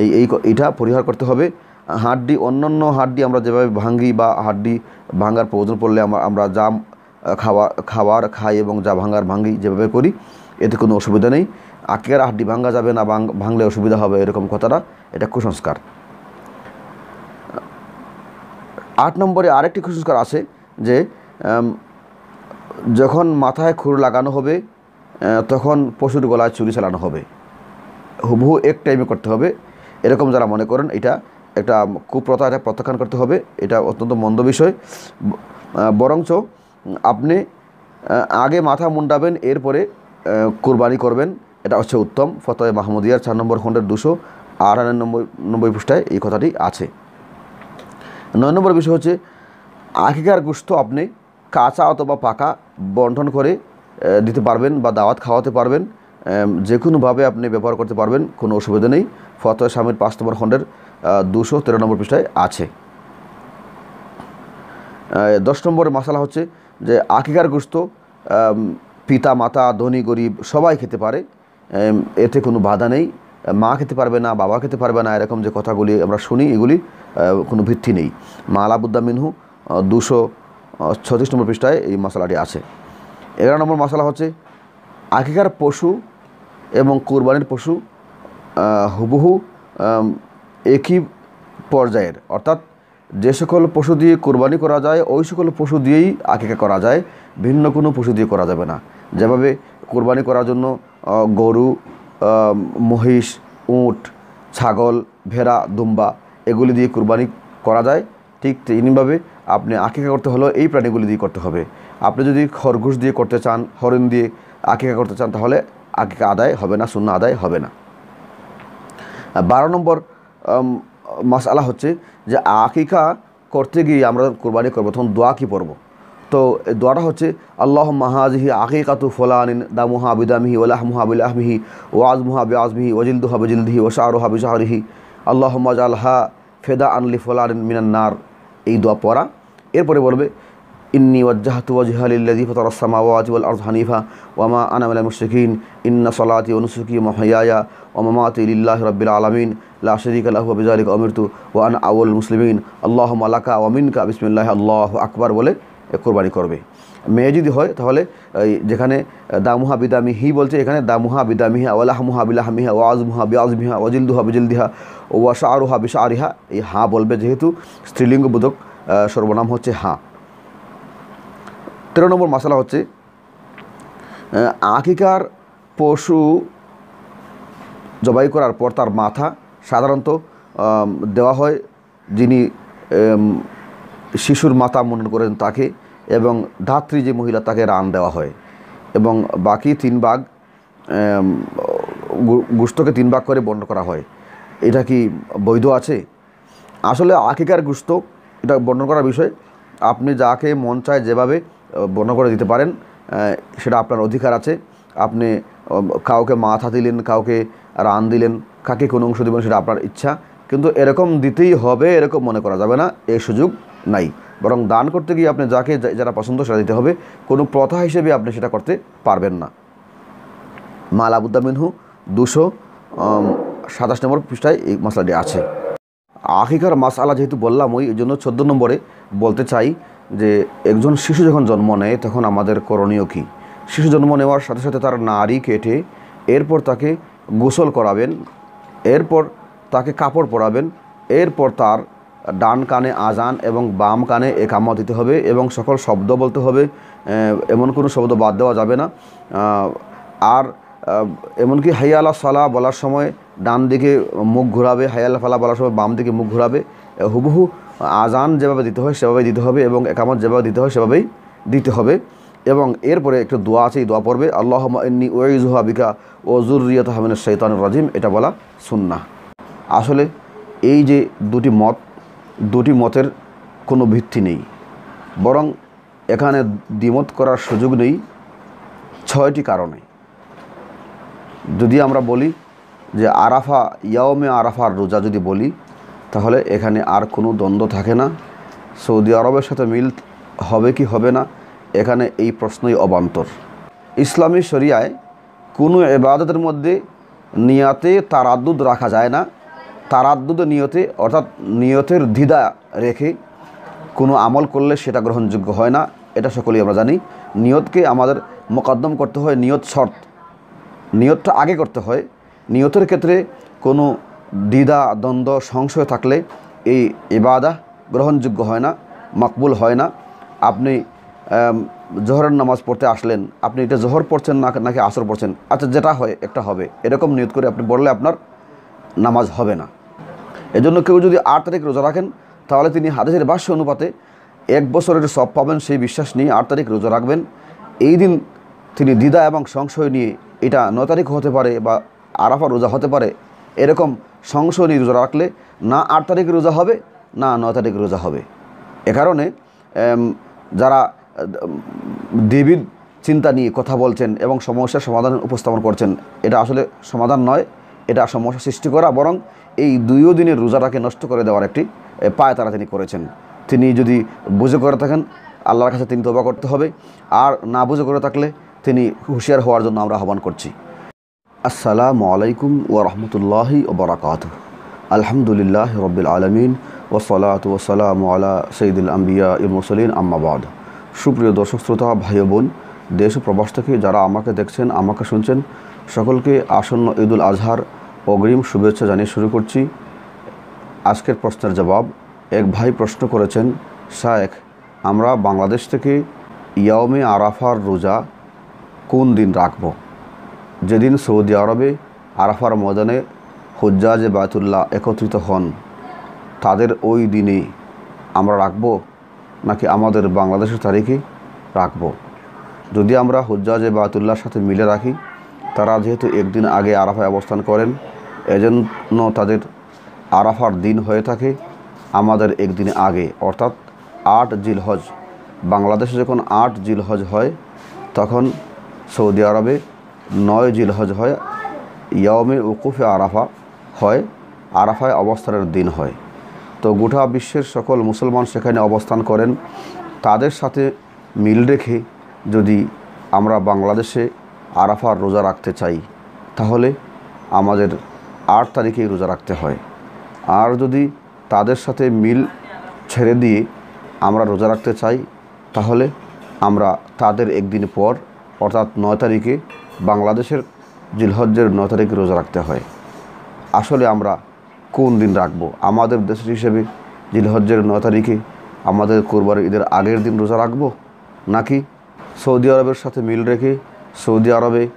এই, এইটা পরিহার করতে হবে। হাড্ডি, অন্যান্য হাড্ডি আমরা যেভাবে ভাঙি বা হাড্ডি ভাঙার প্রয়োজন পড়লে আমরা আমরা যা খাওয়া খাবার খাই এবং যা ভাঙার ভাঙি যেভাবে করি, এতে কোনো অসুবিধা নেই। আকিকার হাড্ডি ভাঙা যাবে না ভাঙ- ভাঙলে অসুবিধা হবে এরকম কথাটা, এটা কুসংস্কার। আট নম্বরে আরেকটি কুসংস্কার আছে যে যখন মাথায় খুর লাগানো হবে তখন পশুর গলায় চুরি চালানো হবে। হুবহু এক টাইমে করতে হবে। এরকম যারা মনে করেন, এটা একটা কুপ্রথা এটা প্রত্যাখ্যান করতে হবে, এটা অত্যন্ত মন্দ বিষয়। বরঞ্চ আপনি আগে মাথা মুন্ডাবেন, এরপরে কুরবানি করবেন, এটা হচ্ছে উত্তম। ফতোয় মাহমুদিয়ার চার নম্বর খণ্ডের দুশো আটানব্বই নব্বই পৃষ্ঠায় এই কথাটি আছে। নয় নম্বর বিষয় হচ্ছে আকিকার গোস্ত আপনি কাঁচা অথবা পাকা বন্টন করে দিতে পারবেন বা দাওয়াত খাওয়াতে পারবেন। যে কোনোভাবে আপনি ব্যবহার করতে পারবেন, কোনো অসুবিধা নেই। ফতোয় স্বামীর পাঁচ নম্বর খণ্ডের দুশো তেরো নম্বর পৃষ্ঠায় আছে। দশ নম্বরের মশালা হচ্ছে যে আকিকার গোস্ত পিতা, মাতা, ধনী, গরিব সবাই খেতে পারে। এতে কোনো বাধা নেই। মা খেতে পারবে না, বাবা খেতে পারবে না, এরকম যে কথাগুলি আমরা শুনি, এগুলি কোনো ভিত্তি নেই। মা আলাবুদ্দা মিনহু দুশো ছত্রিশ নম্বর পৃষ্ঠায় এই মশলাটি আছে। এগারো নম্বর মশলা হচ্ছে আকিকার পশু এবং কোরবানির পশু হুবহু একই পর্যায়ের। অর্থাৎ যে সকল পশু দিয়ে কোরবানি করা যায়, ওই সকল পশু দিয়েই আকিকা করা যায়। ভিন্ন কোনো পশু দিয়ে করা যাবে না। যেভাবে কোরবানি করার জন্য গরু মহিষ, উট, ছাগল, ভেড়া, দুম্বা এগুলি দিয়ে কোরবানি করা যায়, ঠিক তেমনিভাবে আপনি আকিকা করতে হলেও এই প্রাণীগুলি দিয়ে করতে হবে। আপনি যদি খরগোশ দিয়ে করতে চান, হরিণ দিয়ে আকিকা করতে চান, তাহলে আকিকা আদায় হবে না শূন্য আদায় হবে না। বারো নম্বর মাসালা হচ্ছে যে আকিকা করতে গিয়ে আমরা কোরবানি করব, তখন দোয়া কী পড়ব? তো এই দোয়াটা হচ্ছে আল্লাহ মাহাজিহি আকিকাতু ফোলানিন দামুহা বিদামিহি ওলাহমুহা বিলাহমিহি ওয়াজমুহা বিআজমিহি ওজিলদুহা বিজিলদিহি ওশারুহা বিশাহরিহি। আল্লাহ মাজালহা ফেদা আনলি ফোলানিন মিনান্নার এই দোয়া পড়া। এরপরে বলবে, ইন্নি ওয়াজ্জাহাতু ওয়াজহা লিল্লাযী ফাতারাস সামাওয়াতি ওয়াল আরদ হানিফা ওয়া মা আনা মিনাল মুশরিকিন। ইন্না সালাতি ওয়া নুসুকি ওয়া মাহইয়ায়া ওয়া মামাতি লিল্লাহি রাব্বিল আলামিন। লা শারীকা লাহু ওয়া বিযালিকা উমিরতু ওয়া আনা আউয়ালুল মুসলিমিন আল্লাহুম্মা লাকা ওয়া মিনকা বিসমিল্লাহি, আল্লাহু আকবার বলে কোরবানি করবে। মেয়ে যদি হয়, তাহলে যেখানে দামুহা বিদামি হি বলছে, এখানে দামুহা বিদামিহা ওয়ালাহমুহা বিলাহমিহা ওয়াজমুহা বিআজমিহা ওয়াজিলদুহা বিজিলদিহা ওয়া শাহরুহা বিশারিহা এই হা বলবে যেহেতু স্ত্রীলিঙ্গ বোধক সর্বনাম হচ্ছে হা। তেরো নম্বর মশলা হচ্ছে আকিকার পশু জবাই করার পর তার মাথা সাধারণত দেওয়া হয় যিনি শিশুর মাতা মনে করেন তাকে এবং ধাত্রী যে মহিলা তাকে রান দেওয়া হয়। এবং বাকি তিন ভাগ গোস্তকে তিন ভাগ করে বর্ণ করা হয়। এটা কি বৈধ আছে? আসলে আকিকার গুস্ত এটা বর্ণনা করার বিষয়। আপনি যাকে মন চায় যেভাবে আহ, বর্ণনা করে দিতে পারেন সেটা আপনার অধিকার আছে। আপনি কাউকে মাথা দিলেন কাউকে রান দিলেন কাকে কোনো অংশ দেবেন সেটা আপনার ইচ্ছা। কিন্তু এরকম দিতেই হবে, এরকম মনে করা যাবে না এই সুযোগ নাই। বরং দান করতে গিয়ে আপনি যাকে যারা পছন্দ সেটা দিতে হবে, কোনো প্রথা হিসেবে আপনি সেটা করতে পারবেন না। মাল আবুদ্দা মিনহু, দুশো সাতাশ নম্বর পৃষ্ঠায় এই মশলাটি আছে। আকিকার মাসালা যেহেতু বললাম, ওই জন্য চোদ্দ নম্বরে বলতে চাই যে, একজন শিশু যখন জন্ম নেয়, তখন আমাদের করণীয় কী? শিশু জন্ম নেওয়ার সাথে সাথে তার নারী কেটে, এরপর তাকে গোসল করাবেন এরপর তাকে কাপড় পরাবেন। এরপর তার ডান কানে আজান এবং বাম কানে একামত দিতে হবে এবং সকল শব্দ বলতে হবে। এমন কোনো শব্দ বাদ দেওয়া যাবে না। আর এমনকি হাইয়ালা সালা বলার সময় ডান দিকে মুখ ঘোরাবে, হাইয়ালা ফালা বলার সময় বাম দিকে মুখ ঘোরাবে। হুবহু আজান যেভাবে দিতে হয় সেভাবে দিতে হবে এবং একামত যেভাবে দিতে হয় সেভাবেই দিতে হবে। এবং এরপরে একটু দোয়া আছে, এই দোয়া পড়বে আল্লাহ ইন্নি ওয়াইজুহা ও জুরিয়ত হামিন শৈতান রাজিম, এটা বলা সুন্না আসলে এই যে দুটি মত, দুটি মতের কোনো ভিত্তি নেই। বরং এখানে দ্বিমত করার সুযোগ নেই ছয়টি কারণে। যদি আমরা বলি যে আরাফা, ইয়াওমে আরাফার রোজা যদি বলি, তাহলে এখানে আর কোনো দ্বন্দ্ব থাকে না। সৌদি আরবের সাথে মিল হবে কি হবে না, এখানে এই প্রশ্নই অবান্তর। ইসলামী শরিয়ায় কোনো এবাদতের মধ্যে নিয়াতে তারাদ্দুদ রাখা যায় না। তারাদ্দুদ নিয়তে, অর্থাৎ নিয়তের দ্বিধা রেখে কোনো আমল করলে সেটা গ্রহণযোগ্য হয় না, এটা সকলেই আমরা জানি। নিয়তকে আমাদের মোকদ্দম করতে হয়, নিয়ত শর্ত, নিয়তটা আগে করতে হয়। নিয়তের ক্ষেত্রে কোনো দ্বিধা, দ্বন্দ্ব, সংশয় থাকলে এই ইবাদা গ্রহণযোগ্য হয় না, মকবুল হয় না। আপনি জোহরের নামাজ পড়তে আসলেন, আপনি এটা জোহর পড়ছেন না, নাকি আসর পড়ছেন? আচ্ছা যেটা হয়, একটা হবে। এরকম নিয়ত করে আপনি বললে আপনার নামাজ হবে না। এজন্য কেউ যদি আট তারিখ রোজা রাখেন, তাহলে তিনি হাদিসের ভাষ্য অনুপাতে এক বছরের সব পাবেন সেই বিশ্বাস নিয়ে আট তারিখ রোজা রাখবেন। এই দিন তিনি দ্বিধা এবং সংশয় নিয়ে এটা নয় তারিখ হতে পারে বা আরাফা রোজা হতে পারে, এরকম সংশয় নিয়ে রোজা রাখলে না আট তারিখ রোজা হবে, না নয় তারিখ রোজা হবে। এ কারণে যারা দেবীর চিন্তা নিয়ে কথা বলছেন এবং সমস্যার সমাধান উপস্থাপন করছেন। এটা আসলে সমাধান নয়, এটা সমস্যা সৃষ্টি করা, বরং এই দুইও দিনের রোজাটাকে নষ্ট করে দেওয়ার একটি পায় তারা তিনি করেছেন। তিনি যদি বুঝে করে থাকেন, আল্লাহর কাছে তিনি তোবা করতে হবে। আর না বুঝে করে থাকলে তিনি হুঁশিয়ার হওয়ার জন্য আমরা আহ্বান করছি। আসসালামু আলাইকুম ও রহমতুল্লাহি ওবরাকাত আলহামদুলিল্লাহ রবিল আলমিন। ওসলাত ওসালাম আলা সঈদুল আম্বিয়া ইমসলিন আম্মাবাদ সুপ্রিয় দর্শক শ্রোতা, ভাই বোন, দেশ প্রবাস থেকে যারা আমাকে দেখছেন, আমাকে শুনছেন, সকলকে আসন্ন ঈদুল আজহার অগ্রিম শুভেচ্ছা জানিয়ে শুরু করছি। আজকের প্রশ্নের জবাব, এক ভাই প্রশ্ন করেছেন, শায়েখ, আমরা বাংলাদেশ থেকে ইয়াওমে আরাফার রোজা কোন দিন রাখব? যেদিন সৌদি আরবে আরাফার ময়দানে হুজ্জাজে বায়তুল্লাহ একত্রিত হন, তাদের ওই দিনে আমরা রাখব। নাকি আমাদের বাংলাদেশের তারিখে রাখব? যদি আমরা হুজ্জাজে বায়তুল্লাহর সাথে মিলে রাখি, তারা যেহেতু একদিন আগে আরাফায় অবস্থান করেন, এজন্য তাদের আরাফার দিন হয়ে থাকে আমাদের একদিন আগে। অর্থাৎ আট জিলহজ, বাংলাদেশে যখন আট জিলহজ হয়, তখন সৌদি আরবে নয় জিলহজ হয় ইয়মে উকুফে আরাফা হয়, আরাফায় অবস্থানের দিন হয়। তো গোটা বিশ্বের সকল মুসলমান সেখানে অবস্থান করেন। তাদের সাথে মিল রেখে যদি আমরা বাংলাদেশে আরাফার রোজা রাখতে চাই, তাহলে আমাদের আট তারিখেই রোজা রাখতে হয়। আর যদি তাদের সাথে মিল ছেড়ে দিয়ে আমরা রোজা রাখতে চাই, তাহলে আমরা তাদের একদিন পর, অর্থাৎ নয় তারিখে, বাংলাদেশের জিলহজ্জের নয় তারিখে রোজা রাখতে হয়। আসলে আমরা কোন দিন রাখব? আমাদের দেশের হিসেবে জিলহজ্জের নয় তারিখে আমাদের কোরবার ঈদের আগের দিন রোজা রাখব? নাকি সৌদি আরবের সাথে মিল রেখে সৌদি আরবে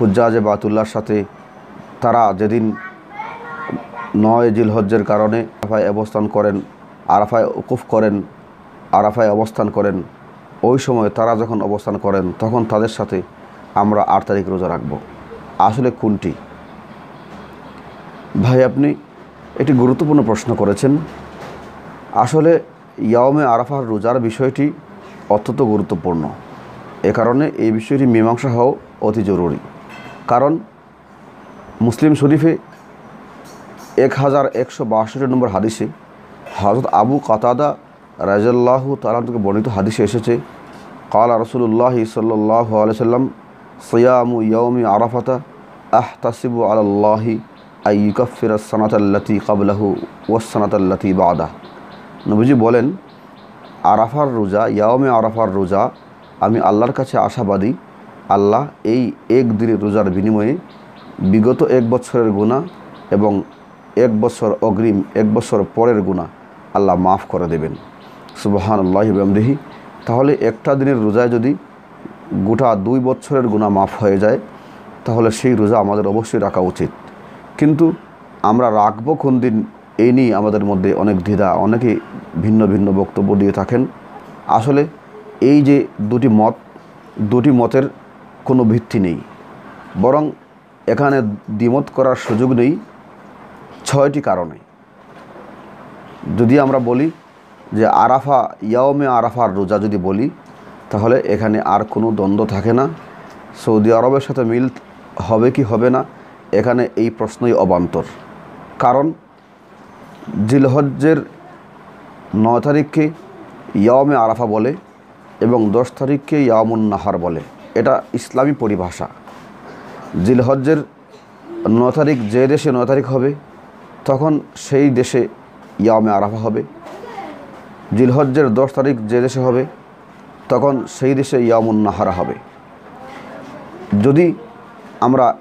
হুজ্জাজে বাতুল্লার সাথে তারা যেদিন নয় জিলহজ্জের কারণে আরাফায় অবস্থান করেন, আরাফায় উকুফ করেন, আরাফায় অবস্থান করেন, ওই সময় তারা যখন অবস্থান করেন, তখন তাদের সাথে আমরা আট তারিখ রোজা রাখব। আসলে কোনটি? ভাই, আপনি একটি গুরুত্বপূর্ণ প্রশ্ন করেছেন। আসলে ইয়াওমে আরাফার রোজার বিষয়টি অত্যন্ত গুরুত্বপূর্ণ। এ কারণে এই বিষয়টি মীমাংসা হওয়া অতি জরুরি। কারণ মুসলিম শরীফে এক হাজার একশো বাষট্টি নম্বর হাদিসে হজরত আবু কাতাদা রাজাল্লাহ তালাম থেকে বর্ণিত হাদিসে এসেছে কালা রসুল্লাহ সাল্লাহ আলসালাম সয়ামু ইয়মি আরাফাতা আহ তাসিবু আল্লাহি আইকফির সনাতাল্লাতি কাবলাহু ওয়াসনাতাল্লাতি বাদা। নবীজি বলেন, আরাফার রোজা, ইয়াওমে আরাফার রোজা, আমি আল্লাহর কাছে আশাবাদী, আল্লাহ এই এক দিনের রোজার বিনিময়ে বিগত এক বছরের গুণা এবং এক বছর অগ্রিম, এক বছর পরের গুণা আল্লাহ মাফ করে দেবেন। সুবহান আল্লাহ আমদিহি তাহলে একটা দিনের রোজায় যদি গোটা দুই বছরের গুণা মাফ হয়ে যায়, তাহলে সেই রোজা আমাদের অবশ্যই রাখা উচিত। আমরা রাখব কোন দিন এই নিয়ে আমাদের মধ্যে অনেক দ্বিধা, অনেকে ভিন্ন ভিন্ন বক্তব্য দিয়ে থাকেন। আসলে এই যে দুটি মত, দুটি মতের কোনো ভিত্তি নেই। বরং এখানে দ্বিমত করার সুযোগ নেই ছয়টি কারণে। যদি আমরা বলি যে আরাফা, ইয়াওমে আরাফার রোজা যদি বলি, তাহলে এখানে আর কোনো দ্বন্দ্ব থাকে না। সৌদি আরবের সাথে মিল হবে কি হবে না এখানে এই প্রশ্নই অবান্তর। কারণ জিলহজ্জের নয় তারিখকে ইয়ামে আরাফা বলে এবং দশ তারিখকে ইয়ামুন নাহার বলে। এটা ইসলামী পরিভাষা। জিলহজ্জের ন তারিখ যে দেশে ন তারিখ হবে, তখন সেই দেশে ইয়ামে আরাফা হবে। জিলহজ্জের দশ তারিখ যে দেশে হবে, তখন সেই দেশে ইয়ামুন নাহারা হবে। যদি আমরা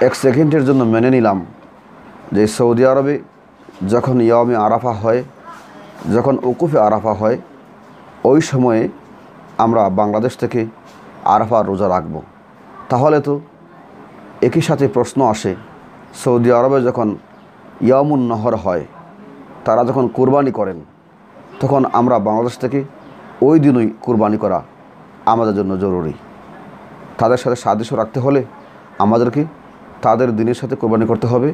এক সেকেন্ডের জন্য মেনে নিলাম যে সৌদি আরবে যখন ইয়ামে আরাফা হয়, যখন উকুফে আরাফা হয়, ওই সময়ে আমরা বাংলাদেশ থেকে আরাফা রোজা রাখব। তাহলে তো একই সাথে প্রশ্ন আসে, সৌদি আরবে যখন ইয়ামুন নহর হয়, তারা যখন কোরবানি করেন, তখন আমরা বাংলাদেশ থেকে ওই দিনই কোরবানি করা আমাদের জন্য জরুরি। তাদের সাথে সাদৃশ্য রাখতে হলে আমাদেরকে তাদের দিনের সাথে কোরবানি করতে হবে,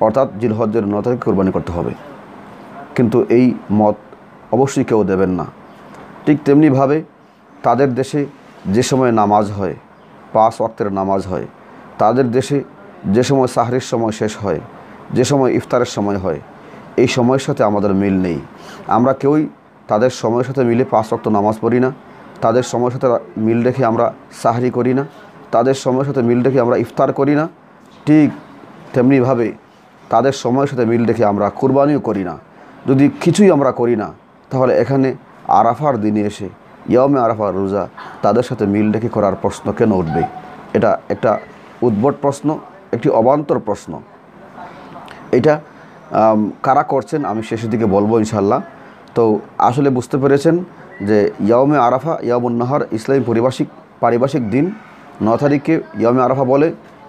অর্থাৎ জিলহজ্জের ন তারিখ কোরবানি করতে হবে। কিন্তু এই মত অবশ্যই কেউ দেবেন না। ঠিক তেমনিভাবে তাদের দেশে যে সময় নামাজ হয়, পাঁচ ওয়াক্তের নামাজ হয়, তাদের দেশে যে সময় সাহরির সময় শেষ হয়, যে সময় ইফতারের সময় হয়, এই সময়ের সাথে আমাদের মিল নেই। আমরা কেউই তাদের সময়ের সাথে মিলে পাঁচ ওয়াক্ত নামাজ পড়ি না। তাদের সময়ের সাথে মিল রেখে আমরা সাহরি করি না। তাদের সময়ের সাথে মিল রেখে আমরা ইফতার করি না। ঠিক তেমনিভাবে তাদের সময়ের সাথে মিল রেখে আমরা কুরবানিও করি না। যদি কিছুই আমরা করি না, তাহলে এখানে আরাফার দিনে এসে ইয়মে আরাফার রোজা, তাদের সাথে মিল রেখে করার প্রশ্ন কেন উঠবে? এটা একটা উদ্ভট প্রশ্ন, একটি অবান্তর প্রশ্ন। এটা কারা করছেন আমি শেষের দিকে বলব ইনশাল্লাহ তো আসলে বুঝতে পেরেছেন যে ইয়মে আরাফা ইয়ামুন নাহার, ইসলামী পরিভাষিক, পারিভাষিক দিন, ন তারিখকে ইয়মে আরাফা বলে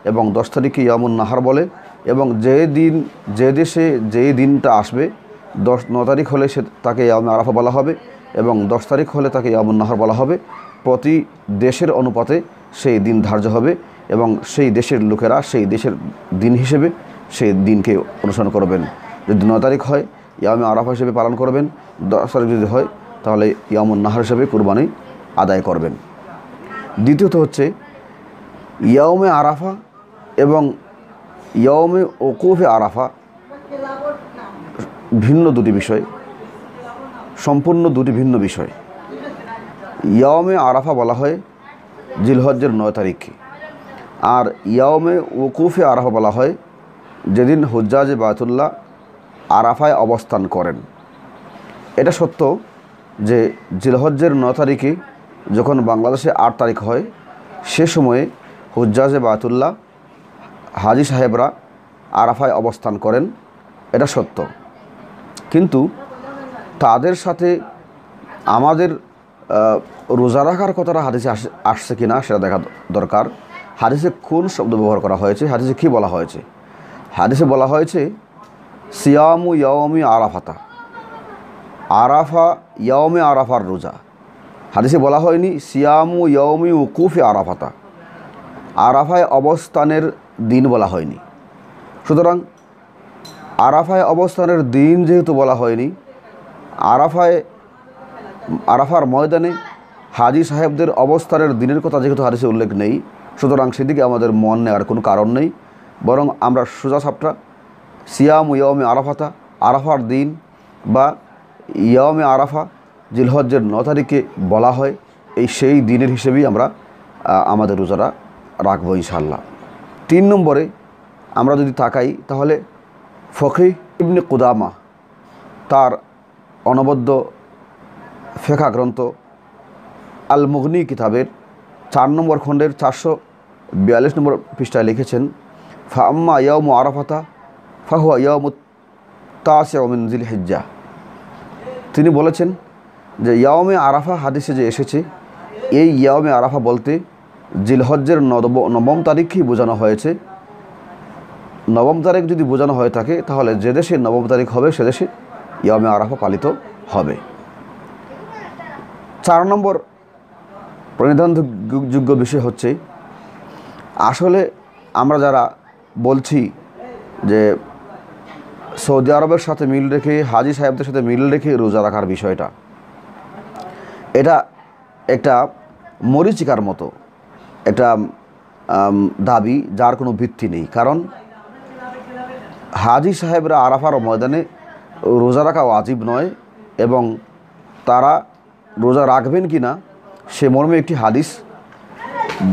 এবং দশ তারিখে ইয়ামুন নাহার বলে এবং যে দিন, যে দেশে যে দিনটা আসবে, দশ, ন তারিখ হলে সে তাকে ইয়ামে আরাফা বলা হবে এবং দশ তারিখ হলে তাকে ইয়ামুন নাহার বলা হবে। প্রতি দেশের অনুপাতে সেই দিন ধার্য হবে এবং সেই দেশের লোকেরা সেই দেশের দিন হিসেবে সেই দিনকে অনুসরণ করবেন। যদি ন তারিখ হয়, ইয়ামে আরাফা হিসেবে পালন করবেন, দশ তারিখ যদি হয়, তাহলে ইয়ামুন নাহার হিসেবে কুরবানি আদায় করবেন। দ্বিতীয়ত হচ্ছে, ইয়ামে আরাফা এবং ইয়মে ওকুফে আরাফা, ভিন্ন দুটি বিষয়, সম্পূর্ণ দুটি ভিন্ন বিষয়। ইয়মে আরাফা বলা হয় জিলহজ্জের নয় তারিখকে। আর ইয়মে ওকুফে আরাফা বলা হয় যেদিন হুজ্জাজে বায়তুল্লাহ আরাফায় অবস্থান করেন। এটা সত্য যে জিলহজ্জের ন তারিখে যখন বাংলাদেশে আট তারিখ হয়, সে সময়ে হুজ্জাজে বায়তুল্লাহ হাজি সাহেবরা আরাফায় অবস্থান করেন, এটা সত্য। কিন্তু তাদের সাথে আমাদের রোজা রাখার কথাটা হাদিসে আসে, আসছে কি না সেটা দেখা দরকার। হাদিসে কোন শব্দ ব্যবহার করা হয়েছে, হাদিসে কী বলা হয়েছে? হাদিসে বলা হয়েছে, সিয়ামু ইয়মি আরাফাতা। আরাফা ইয়মে আরাফার রোজা। হাদিসে বলা হয়নি, সিয়ামু ইয়মি উকুফে আরাফাতা। আরাফায় অবস্থানের দিন বলা হয়নি। সুতরাং আরাফায় অবস্থানের দিন যেহেতু বলা হয়নি, আরাফায়, আরাফার ময়দানে হাজি সাহেবদের অবস্থানের দিনের কথা যেহেতু হাদিসে উল্লেখ নেই, সুতরাং সেদিকে আমাদের মন নেওয়ার কোনো কারণ নেই, বরং আমরা সোজা সাপটা সিয়াম ইয়মে আরাফাতা, আরাফার দিন বা ইয়মে আরাফা জিলহজ্জের ন তারিখে বলা হয়, এই সেই দিনের হিসেবেই আমরা আমাদের রোজারা রাখব ইনশাল্লাহ তিন নম্বরে আমরা যদি তাকাই, তাহলে ফখি ইবনে কুদামা তার অনবদ্য ফেকা গ্রন্থ আল মুগনি কিতাবের চার নম্বর খণ্ডের চারশো বিয়াল্লিশ নম্বর পৃষ্ঠায় লিখেছেন ফাম্মা ইয়ম আরাফাতা ফাহুয়া ইয়ম তাসে অমিনজিল হেজ্জা তিনি বলেছেন যে ইয়ামে আরাফা হাদিসে যে এসেছে, এই ইয়ামে আরাফা বলতে জিলহজ্জের নব নবম তারিখই বোঝানো হয়েছে। নবম তারিখ যদি বোঝানো হয়ে থাকে, তাহলে যে দেশে নবম তারিখ হবে, সে দেশে ইয়ামে আরাফা পালিত হবে। চার নম্বর প্রণিধানযোগ্য বিষয় হচ্ছে, আসলে আমরা যারা বলছি যে সৌদি আরবের সাথে মিল রেখে, হাজি সাহেবদের সাথে মিল রেখে রোজা রাখার বিষয়টা, এটা একটা মরিচিকার মতো। আম, দাবি যার কোনো ভিত্তি নেই। কারণ হাজি সাহেবরা আরাফার ময়দানে রোজা রাখা ওয়াজিব নয় এবং তারা রোজা রাখবেন কি না সে মর্মে একটি হাদিস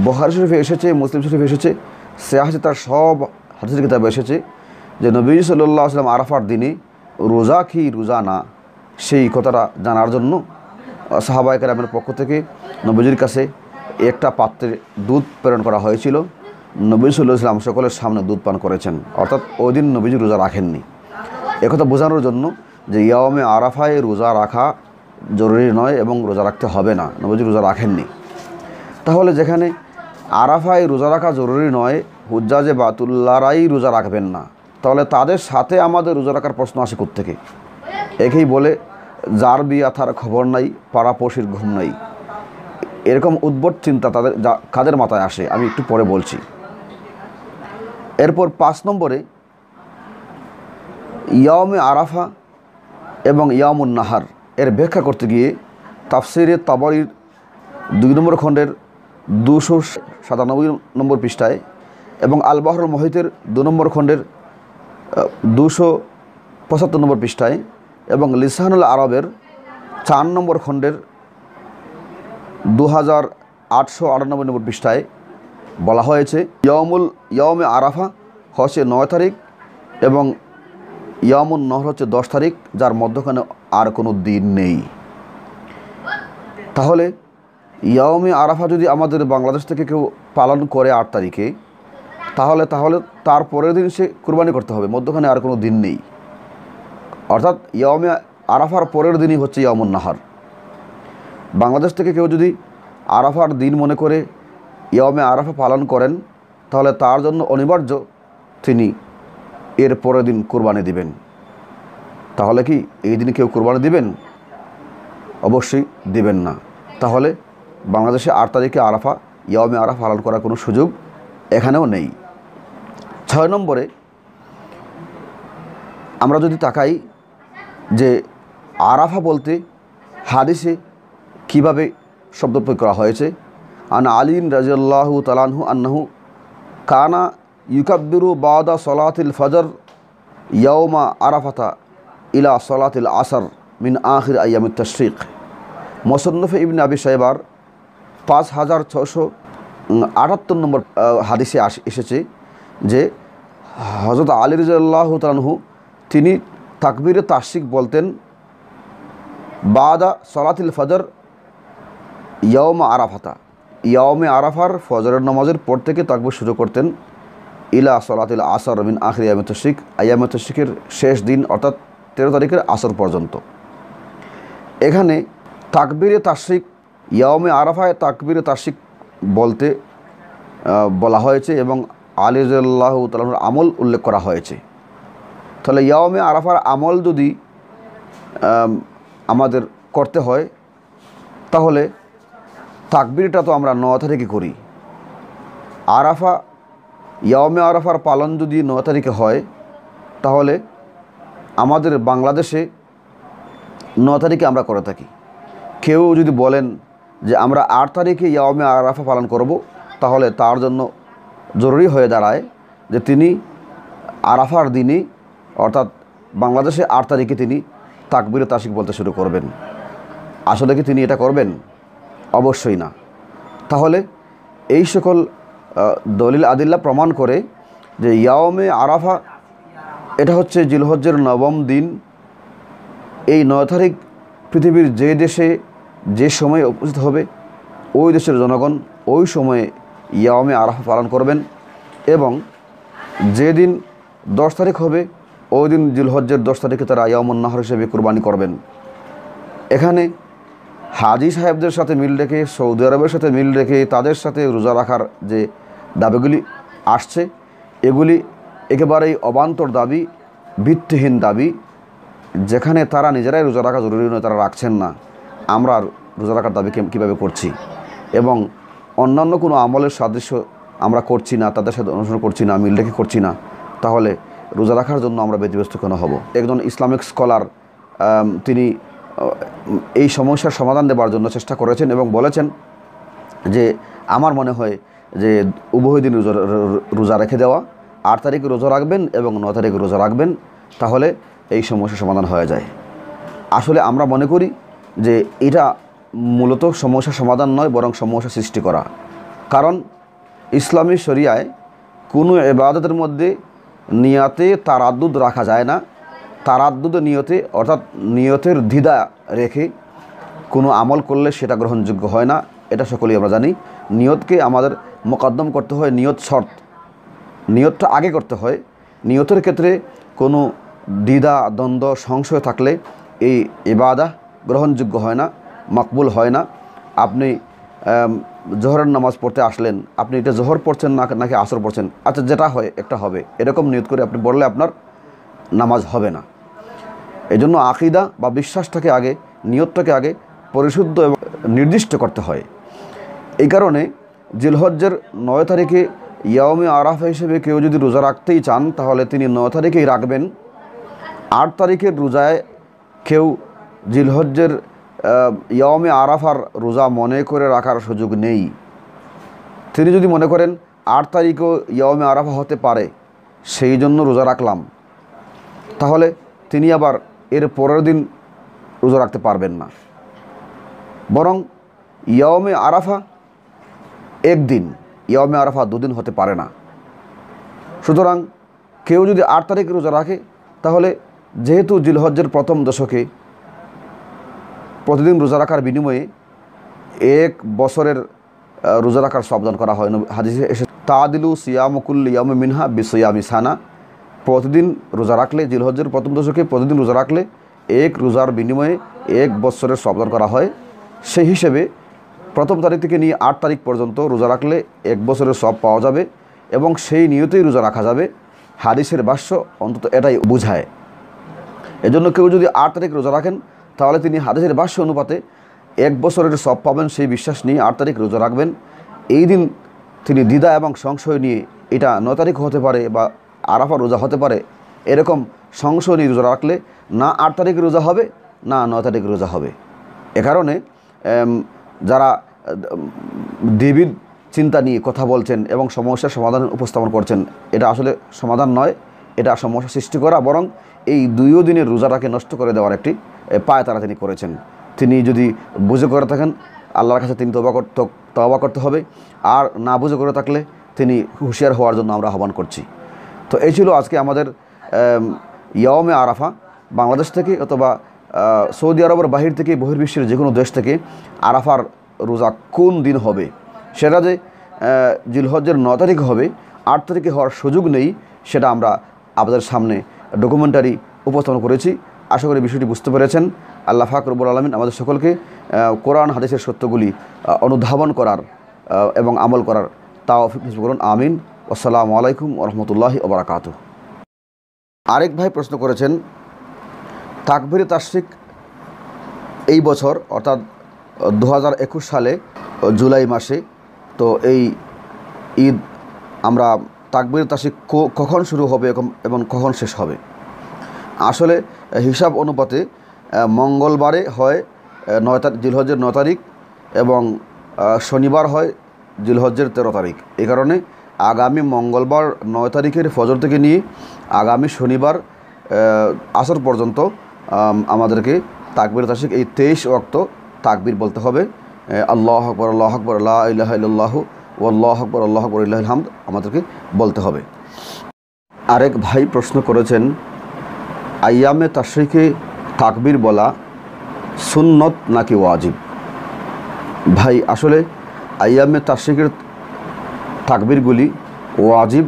বহার শরীফে এসেছে মুসলিম শরীফে এসেছে সে তার সব হাদিসের কিতাবে এসেছে যে নবী সাল্লাহ আসলাম আরাফার দিনে রোজা কি রোজা না সেই কথাটা জানার জন্য সাহাবাহিক রামের পক্ষ থেকে নবীজির কাছে একটা পাত্রে দুধ প্রেরণ করা হয়েছিল। নবী সাল্লাহ ইসলাম সকলের সামনে দুধ পান করেছেন। অর্থাৎ ওই দিন নবীজি রোজা রাখেননি। একথা বোঝানোর জন্য যে ইয়ামে আরাফায় রোজা রাখা জরুরি নয় এবং রোজা রাখতে হবে না। নবীজি রোজা রাখেননি। তাহলে যেখানে আরাফায় রোজা রাখা জরুরি নয়, হুজ্জাজে বাতুল্লারাই রোজা রাখবেন না। তাহলে তাদের সাথে আমাদের রোজা রাখার প্রশ্ন আসে থেকে একেই বলে, যার বিয়া তার খবর নাই, পাড়াপড়শির ঘুম নাই। এরকম উদ্ভট চিন্তা তাদের যা কাদের মাথায় আসে, আমি একটু পরে বলছি। এরপর পাঁচ নম্বরে ইয়ামে আরাফা এবং ইয়ামুন নাহার এর ব্যাখ্যা করতে গিয়ে তাফসিরে তাবরির দুই নম্বর খণ্ডের দুশো সাতানব্বই নম্বর পৃষ্ঠায় এবং আল বাহরুল মহিতের দু নম্বর খণ্ডের দুশো পঁচাত্তর নম্বর পৃষ্ঠায় এবং লিসানুল আরবের চার নম্বর খণ্ডের দু হাজার আটশো আটানব্বই নম্বর পৃষ্ঠায় বলা হয়েছে, ইয়মুল ইয়মে আরাফা হচ্ছে নয় তারিখ এবং ইয়ামুন নহর হচ্ছে দশ তারিখ, যার মধ্যখানে আর কোনো দিন নেই। তাহলে ইয়ামে আরাফা যদি আমাদের বাংলাদেশ থেকে কেউ পালন করে আট তারিখে, তাহলে তাহলে তার পরের দিন সে কুরবানি করতে হবে, মধ্যখানে আর কোনো দিন নেই। অর্থাৎ ইয়ামে আরাফার পরের দিনই হচ্ছে ইয়ামুন নাহার। বাংলাদেশ থেকে কেউ যদি আরাফার দিন মনে করে ইয়ামে আরাফা পালন করেন, তাহলে তার জন্য অনিবার্য তিনি এর পরের দিন কোরবানি দিবেন। তাহলে কি এই দিন কেউ কোরবানি দিবেন? অবশ্যই দিবেন না। তাহলে বাংলাদেশে আট তারিখে আরাফা ইয়ামে আরাফা পালন করার কোনো সুযোগ এখানেও নেই। ছয় নম্বরে আমরা যদি তাকাই যে আরাফা বলতে হাদিসে কীভাবে শব্দ প্রয়োগ করা হয়েছে? আন আলিন রাজিয়াল্লাহু তালানহু আন্নাহু কানা ইউকাব্বিরু বাদা সলাতিল ফজর ইয়ৌমা আরাফাতা ইলা সলাতিল আসর মিন আখির আয়ামিত তশরিক। মোসন্নফে ইবনে আবি সাহেবার পাঁচ হাজার ছশো আটাত্তর নম্বর হাদিসে আস, এসেছে যে হজরত আলী রাজিয়াল্লাহু তালানহু তিনি তাকবিরে তাসিক বলতেন, বাদা সলাতিল ফজর ইয়ম আরাফাতা। ইয়মে আরাফার ফজরের নামাজের পর থেকে তাকবির শুরু করতেন। ইলা সলাতিল আসর মিন আখির আয়ামে তশিক আয়ামে তশিকের শেষ দিন, অর্থাৎ তেরো তারিখের আসর পর্যন্ত। এখানে তাকবিরে তাসিক ইয়মে আরাফায় তাকবিরে তাসিক বলতে বলা হয়েছে এবং আলিজাল্লাহ তালার আমল উল্লেখ করা হয়েছে। তাহলে ইয়মে আরাফার আমল যদি আমাদের করতে হয়, তাহলে তাকবিরটা তো আমরা ন তারিখে করি। আরাফা ইয়মে আরাফার পালন যদি ন তারিখে হয়, তাহলে আমাদের বাংলাদেশে ন তারিখে আমরা করে থাকি। কেউ যদি বলেন যে আমরা আট তারিখে ইয়মে আরাফা পালন করব, তাহলে তার জন্য জরুরি হয়ে দাঁড়ায় যে তিনি আরাফার দিনই, অর্থাৎ বাংলাদেশে আট তারিখে তিনি তাকবিরে তাসিক বলতে শুরু করবেন। আসলে কি তিনি এটা করবেন? অবশ্যই না। তাহলে এই সকল দলিল আদিল্লা প্রমাণ করে যে ইয়াওমে আরাফা, এটা হচ্ছে জিলহজ্জের নবম দিন। এই নয় তারিখ পৃথিবীর যে দেশে যে সময়ে উপস্থিত হবে, ওই দেশের জনগণ ওই সময়ে ইয়াওমে আরাফা পালন করবেন এবং যেদিন দশ তারিখ হবে, ওই দিন জিলহজ্জের দশ তারিখে তারা ইয়ামুন নাহর হিসেবে কুরবানি করবেন। এখানে হাজি সাহেবদের সাথে মিল রেখে, সৌদি আরবের সাথে মিল রেখে তাদের সাথে রোজা রাখার যে দাবিগুলি আসছে, এগুলি একেবারেই অবান্তর দাবি, ভিত্তিহীন দাবি, যেখানে তারা নিজেরাই রোজা রাখা জরুরি নয়, তারা রাখছেন না। আমরা রোজা রাখার দাবি কীভাবে করছি? এবং অন্যান্য কোনো আমলের সাদৃশ্য আমরা করছি না, তাদের সাথে অনুসরণ করছি না, মিল রেখে করছি না, তাহলে রোজা রাখার জন্য আমরা ব্যতিব্যস্ত কেন হব? একজন ইসলামিক স্কলার তিনি এই সমস্যার সমাধান দেওয়ার জন্য চেষ্টা করেছেন এবং বলেছেন যে আমার মনে হয় যে উভয় দিন রোজা রোজা রেখে দেওয়া, আট তারিখে রোজা রাখবেন এবং ন তারিখে রোজা রাখবেন, তাহলে এই সমস্যার সমাধান হয়ে যায়। আসলে আমরা মনে করি যে এটা মূলত সমস্যার সমাধান নয়, বরং সমস্যা সৃষ্টি করা। কারণ ইসলামী শরিয়ায় কোনো এবাদতের মধ্যে নিয়াতে তার তারাদ্দুদ রাখা যায় না তারাদ্দুদ নিয়তে, অর্থাৎ নিয়তের দ্বিধা রেখে কোনো আমল করলে সেটা গ্রহণযোগ্য হয় না, এটা সকলেই আমরা জানি। নিয়তকে আমাদের মোকদ্দম করতে হয় নিয়ত শর্ত। নিয়তটা আগে করতে হয়। নিয়তের ক্ষেত্রে কোনো দ্বিধা, দ্বন্দ্ব, সংশয় থাকলে এই ইবাদা গ্রহণযোগ্য হয় না, মকবুল হয় না। আপনি জোহরের নামাজ পড়তে আসলেন, আপনি এটা জোহর পড়ছেন না, নাকি আসর পড়ছেন? আচ্ছা যেটা হয়, একটা হবে। এরকম নিয়ত করে আপনি বললে আপনার নামাজ হবে না। এই জন্য আকিদা বা বিশ্বাসটাকে আগে, নিয়তটাকে আগে পরিশুদ্ধ এবং নির্দিষ্ট করতে হয়। এই কারণে জিলহজ্জের নয় তারিখে ইয়াওমে আরাফা হিসেবে কেউ যদি রোজা রাখতেই চান, তাহলে তিনি নয় তারিখেই রাখবেন। আট তারিখের রোজায় কেউ জিলহজ্জের ইয়াওমে আরাফার রোজা মনে করে রাখার সুযোগ নেই। তিনি যদি মনে করেন, আট তারিখও ইয়াওমে আরাফা হতে পারে, সেই জন্য রোজা রাখলাম। তাহলে তিনি আবার এর পরের দিন রোজা রাখতে পারবেন না। বরং ইয়মে আরাফা একদিন ইয়মে আরাফা দুদিন হতে পারে না। সুতরাং কেউ যদি আট তারিখে রোজা রাখে, তাহলে যেহেতু জিলহজ্জের প্রথম দশকে প্রতিদিন রোজা রাখার বিনিময়ে এক বছরের রোজা রাখার সাবধান করা হয়। হাদিসে এসে তাদিলু সিয়ামকুল ইয়ামে মিনহা বিসয়ামি সানা। প্রতিদিন রোজা রাখলে, জিলহজ্জের প্রথম দশকে প্রতিদিন রোজা রাখলে এক রোজার বিনিময়ে এক বছরের সবদান করা হয়। সেই হিসেবে প্রথম তারিখ থেকে নিয়ে আট তারিখ পর্যন্ত রোজা রাখলে এক বছরের সব পাওয়া যাবে এবং সেই নিয়তেই রোজা রাখা যাবে। হাদিসের ভাষ্য অন্তত এটাই বোঝায়। এজন্য কেউ যদি আট তারিখ রোজা রাখেন, তাহলে তিনি হাদিসের ভাষ্য অনুপাতে এক বছরের সব পাবেন সেই বিশ্বাস নিয়ে আট তারিখ রোজা রাখবেন। এই দিন তিনি দ্বিধা এবং সংশয় নিয়ে এটা ন তারিখ হতে পারে বা আরাফা রোজা হতে পারে। এরকম সংশয় নিয়ে রোজা রাখলে না আট তারিখ রোজা হবে, না ন তারিখ রোজা হবে। এ কারণে যারা দেবীর চিন্তা নিয়ে কথা বলছেন এবং সমস্যার সমাধান উপস্থাপন করছেন, এটা আসলে সমাধান নয়, এটা সমস্যা সৃষ্টি করা, বরং এই দুইও দিনের রোজাটাকে নষ্ট করে দেওয়ার একটি পায় তারা তিনি করেছেন। তিনি যদি বুঝে করে থাকেন, আল্লাহর কাছে তিনি তবা করতে তবা করতে হবে। আর না বুঝে করে থাকলে তিনি হুঁশিয়ার হওয়ার জন্য আমরা আহ্বান করছি। তো এই ছিল আজকে আমাদের আম, ইয়মে আরাফা বাংলাদেশ থেকে অথবা সৌদি আরবের বাহির থেকে বহির্বিশ্বের যে কোনো দেশ থেকে আরাফার রোজা কোন দিন হবে? সেটা যে আহ, জিলহজ্জের ন তারিখ হবে আট তারিখে হওয়ার সুযোগ নেই সেটা আমরা আপনাদের সামনে ডকুমেন্টারি উপস্থাপন করেছি। আশা করি বিষয়টি বুঝতে পেরেছেন। আল্লাহ ফাকরবুল আলমিন আমাদের সকলকে কোরআন হাদিসের সত্যগুলি অনুধাবন করার এবং আমল করার তাও করুন আমিন। আসসালামু আলাইকুম রহমতুল্লাহি ওবরাকাত আরেক ভাই প্রশ্ন করেছেন, তাকবির তাসিক এই বছর, অর্থাৎ দু হাজার একুশ সালে, জুলাই মাসে, তো এই ঈদ আমরা তাকবির তাসিক কখন শুরু হবে এবং- কখন শেষ হবে? আসলে হিসাব অনুপাতে মঙ্গলবারে হয় নয় তারিখ জিলহজ্জের নয় তারিখ এবং শনিবার হয় জিলহজ্জের তেরো তারিখ। এই কারণে আগামী মঙ্গলবার নয় তারিখের ফজর থেকে নিয়ে আগামী শনিবার আসর পর্যন্ত আমাদেরকে তাকবির তাসিক এই তেইশ অক্ত তাকবির বলতে হবে। আল্লাহ আকবর আল্লাহ আকবর আল্লাহ ইলাহ ইল্লাহ ও আল্লাহ আকবর আল্লাহ আকবর ইল্লাহ হামদ আমাদেরকে বলতে হবে। আরেক ভাই প্রশ্ন করেছেন, আয়ামে তাশরিকে তাকবির বলা সুন্নত নাকি ওয়াজিব? ভাই, আসলে আয়ামে তাসিকের তাকবিরগুলি ওয়াজিব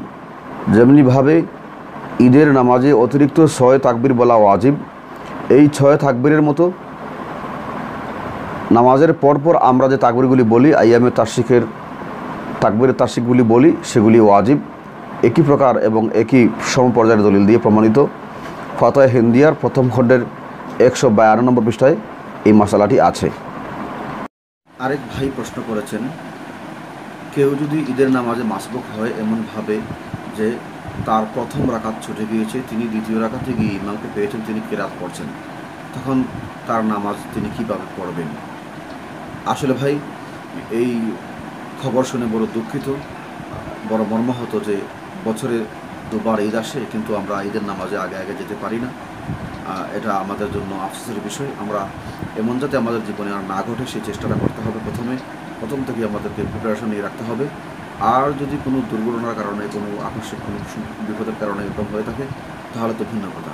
যেমনিভাবে ঈদের নামাজে অতিরিক্ত ছয় তাকবির বলা ওয়াজিব। এই ছয় তাকবিরের মতো নামাজের পরপর আমরা যে তাকবিরগুলি বলি আয়ামে তাসিকের তাকবিরের তাসিকগুলি বলি, সেগুলি ওয়াজিব। একই প্রকার এবং একই সমপর্যায়ের দলিল দিয়ে প্রমাণিত। ফতোয়া হিন্দিয়ার প্রথম খণ্ডের একশো বায়ান্ন নম্বর পৃষ্ঠায় এই মশালাটি আছে। আরেক ভাই প্রশ্ন করেছেন, কেউ যদি ঈদের নামাজে মাসবুক হয় এমনভাবে যে তার প্রথম রাকাত ছুটে গিয়েছে, তিনি দ্বিতীয় রাকাতে গিয়ে ইমামকে পেয়েছেন, তিনি কেরাত পড়ছেন তখন তার নামাজ তিনি কীভাবে পড়বেন? আসলে ভাই, এই খবর শুনে বড় দুঃখিত, বড় মর্মাহত যে বছরে দুবার ঈদ আসে, কিন্তু আমরা ঈদের নামাজে আগে আগে যেতে পারি না। এটা আমাদের জন্য আফসোসের বিষয়। আমরা এমন যাতে আমাদের জীবনে আর না ঘটে, সেই চেষ্টাটা করতে হবে প্রথমে। প্রথম থেকে আমাদেরকে প্রিপারেশন নিয়ে রাখতে হবে। আর যদি কোনো দুর্ঘটনার কারণে, কোনো আকস্মিক কোনো বিপদের কারণে এরকম হয়ে থাকে, তাহলে তো ভিন্ন কথা।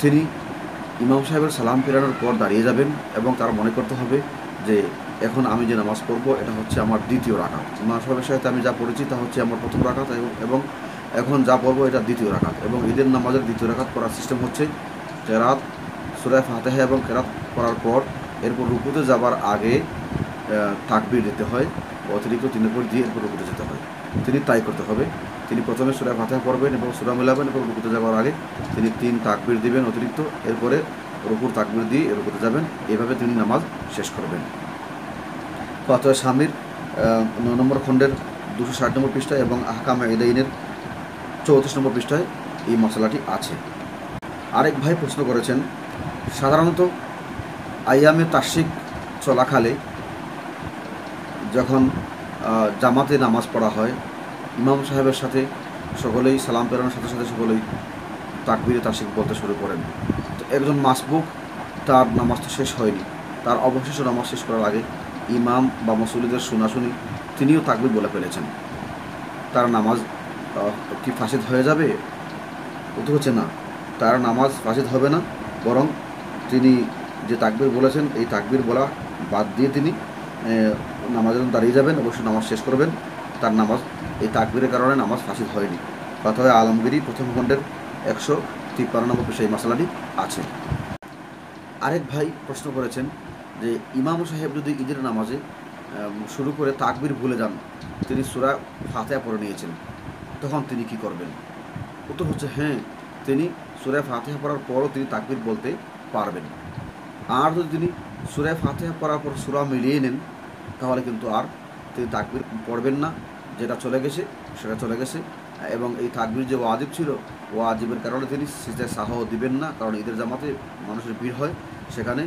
তিনি ইমাম সাহেবের সালাম ফেরানোর পর দাঁড়িয়ে যাবেন এবং তার মনে করতে হবে যে, এখন আমি যে নামাজ পড়ব, এটা হচ্ছে আমার দ্বিতীয় রাকাত। ইমাম সাহেবের সাথে আমি যা পড়েছি, তা হচ্ছে আমার প্রথম রাখাত এবং- এখন যা পড়ব, এটা দ্বিতীয় রাখাত এবং ঈদের নামাজের দ্বিতীয় রাখাত পড়ার সিস্টেম হচ্ছে কেরাত সুরায় ফাতেহা এবং কেরাত করার পর এরপর রুকুতে যাবার আগে তাকবির দিতে হয় অতিরিক্ত তিন উপর দিয়ে এরপর রুকুতে যেতে হয়। তিনি তাই করতে হবে। তিনি প্রথমে সুরা ফাতেহা পড়বেন এবং সুরা মেলাবেন এবং রুকুতে যাওয়ার আগে তিনি তিন তাকবির দিবেন অতিরিক্ত। এরপরে রুকুর তাকবির দিয়ে রুকুতে যাবেন। এভাবে তিনি নামাজ শেষ করবেন। ফাতোয়া স্বামীর নয় নম্বর খণ্ডের দুশো ষাট নম্বর পৃষ্ঠায় এবং আহকাম এদাইনের চৌত্রিশ নম্বর পৃষ্ঠায় এই মশলাটি আছে। আরেক ভাই প্রশ্ন করেছেন সাধারণত আইয়ামে তাসিক চলাকালে যখন জামাতে নামাজ পড়া হয়, ইমাম সাহেবের সাথে সকলেই সালাম প্রেরণের সাথে সাথে সকলেই তাকবিরে তাসিক বলতে শুরু করেন। তো একজন মাসবুক, তার নামাজ তো শেষ হয়নি। তার অবশিষ্ট নামাজ শেষ করার আগে ইমাম বা মসুলিদের শোনাশুনি তিনিও তাকবির বলে ফেলেছেন। তার নামাজ কি ফাঁসিদ হয়ে যাবে? উত্তর হচ্ছে না, তার নামাজ ফাঁসিদ হবে না, বরং তিনি যে তাকবির বলেছেন, এই তাকবির বলা বাদ দিয়ে তিনি নামাজের দাঁড়িয়ে যাবেন, অবশ্যই নামাজ শেষ করবেন। তার নামাজ, এই তাকবিরের কারণে নামাজ ফাঁসিদ হয়নি। কথা হয় আলমগিরি প্রথম খণ্ডের একশো তিপ্পান্ন নম্বর এই মশলাটি আছে। আরেক ভাই প্রশ্ন করেছেন যে, ইমাম সাহেব যদি ঈদের নামাজে শুরু করে তাকবির ভুলে যান, তিনি সুরা ফাতেহা পড়ে নিয়েছেন, তখন তিনি কি করবেন? উত্তর হচ্ছে হ্যাঁ তিনি সুরা ফাতেহা পড়ার পরও তিনি তাকবির বলতে পারবেন আর যদি তিনি সুরা ফাতেহা পড়ার পর সুরা মিলিয়ে নেন, তাহলে কিন্তু আর তিনি তাকবির পড়বেন না। যেটা চলে গেছে, সেটা চলে গেছে। এবং এই তাকবির যে ওয়াজিব ছিল, ওয়াজিবের কারণে তিনি সিজে সাহ দিবেন না, কারণ ঈদের জামাতে মানুষের ভিড় হয়। সেখানে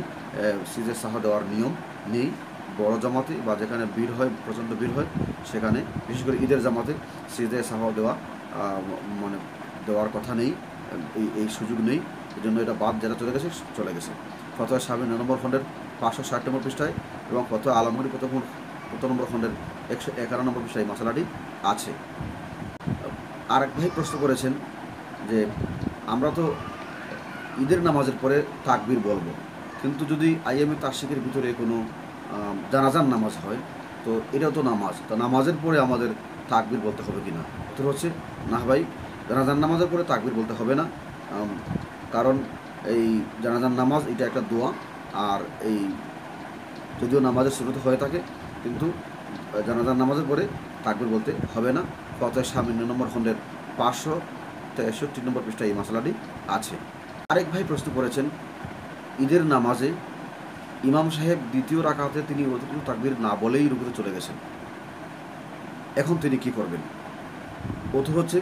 সিজে সাহ দেওয়ার নিয়ম নেই। বড় জামাতে বা যেখানে ভিড় হয়, প্রচণ্ড ভিড় হয়, সেখানে বিশেষ করে ঈদের জামাতে সিজে সাহ দেওয়া মানে দেওয়ার কথা নেই। এই সুযোগ নেই। এই জন্য এটা বাদ যেটা চলে গেছে চলে গেছে। ফতোয়া স্বামী নয় নম্বর খণ্ডের পাঁচশো ষাট নম্বর পৃষ্ঠায় এবং ফতোয়া আলমগরি কত প্রথম নম্বর খণ্ডের একশো এগারো নম্বর পৃষ্ঠায় মশলাটি আছে। আরেক ভাই প্রশ্ন করেছেন যে আমরা তো ঈদের নামাজের পরে তাকবির বলব কিন্তু যদি আইএমএ তাসিকের ভিতরে কোনো আম, জানাজার নামাজ হয় তো এটাও তো নামাজ। তো নামাজের পরে আমাদের তাকবির বলতে হবে কি না উত্তর হচ্ছে না ভাই জানাজার নামাজের পরে তাকবির বলতে হবে না। কারণ এই জানাজার নামাজ, এটা একটা দোয়া, আর এই যদিও নামাজের শুরুতে হয়ে থাকে, কিন্তু জানাজার নামাজের পরে তাকবির বলতে হবে না। ফতহ সামিন্য নম্বর খণ্ডের পাঁচশো তেষট্টি নম্বর পৃষ্ঠায় এই মশলাটি আছে। আরেক ভাই প্রশ্ন করেছেন, ঈদের নামাজে ইমাম সাহেব দ্বিতীয় রাকাতে তিনি অতিরিক্ত তাকবির না বলেই রুকুতে চলে গেছেন। এখন তিনি কি করবেন? প্রথম হচ্ছে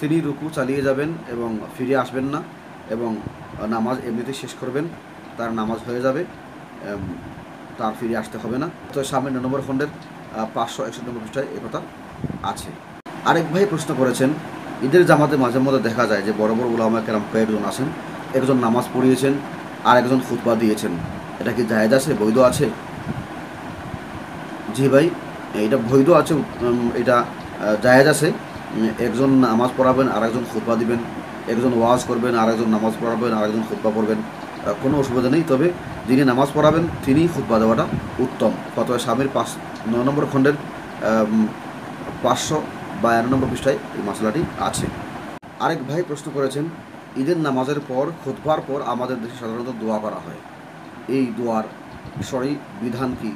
তিনি রুকু চালিয়ে যাবেন এবং ফিরে আসবেন না। এবং নামাজ এমনিতে শেষ করবেন, তার নামাজ হয়ে যাবে তার ফিরে আসতে হবে না। তো সামনে নম্বর খণ্ডের পাঁচশো একষট্টি নম্বর পৃষ্ঠায় একথা আছে। আরেক ভাই প্রশ্ন করেছেন, ঈদের জামাতে মাঝে মধ্যে দেখা যায় যে বড় বড় উলামা কেরাম কয়েকজন আছেন একজন নামাজ পড়িয়েছেন আর একজন খুতবা দিয়েছেন। এটা কি জায়েজ আছে, বৈধ আছে? জি ভাই এটা বৈধ আছে এটা জায়েজ আছে। একজন নামাজ পড়াবেন আর একজন খুতবা দিবেন। একজন ওয়াজ করবেন আর একজন নামাজ পড়াবেন আর একজন খুতবা পড়বেন কোনো অসুবিধা নেই। তবে যিনি নামাজ পড়াবেন, তিনি খুতবা দেওয়াটা উত্তম। কত স্বামীর পাঁচ, নয় নম্বর খণ্ডের পাঁচশো বায়ান্ন নম্বর পৃষ্ঠায় এই মশলাটি আছে। আরেক ভাই প্রশ্ন করেছেন, ঈদের নামাজের পর, খুতবার পর আমাদের দেশে সাধারণত দোয়া করা হয়। এই দোয়ার সরি বিধান কি?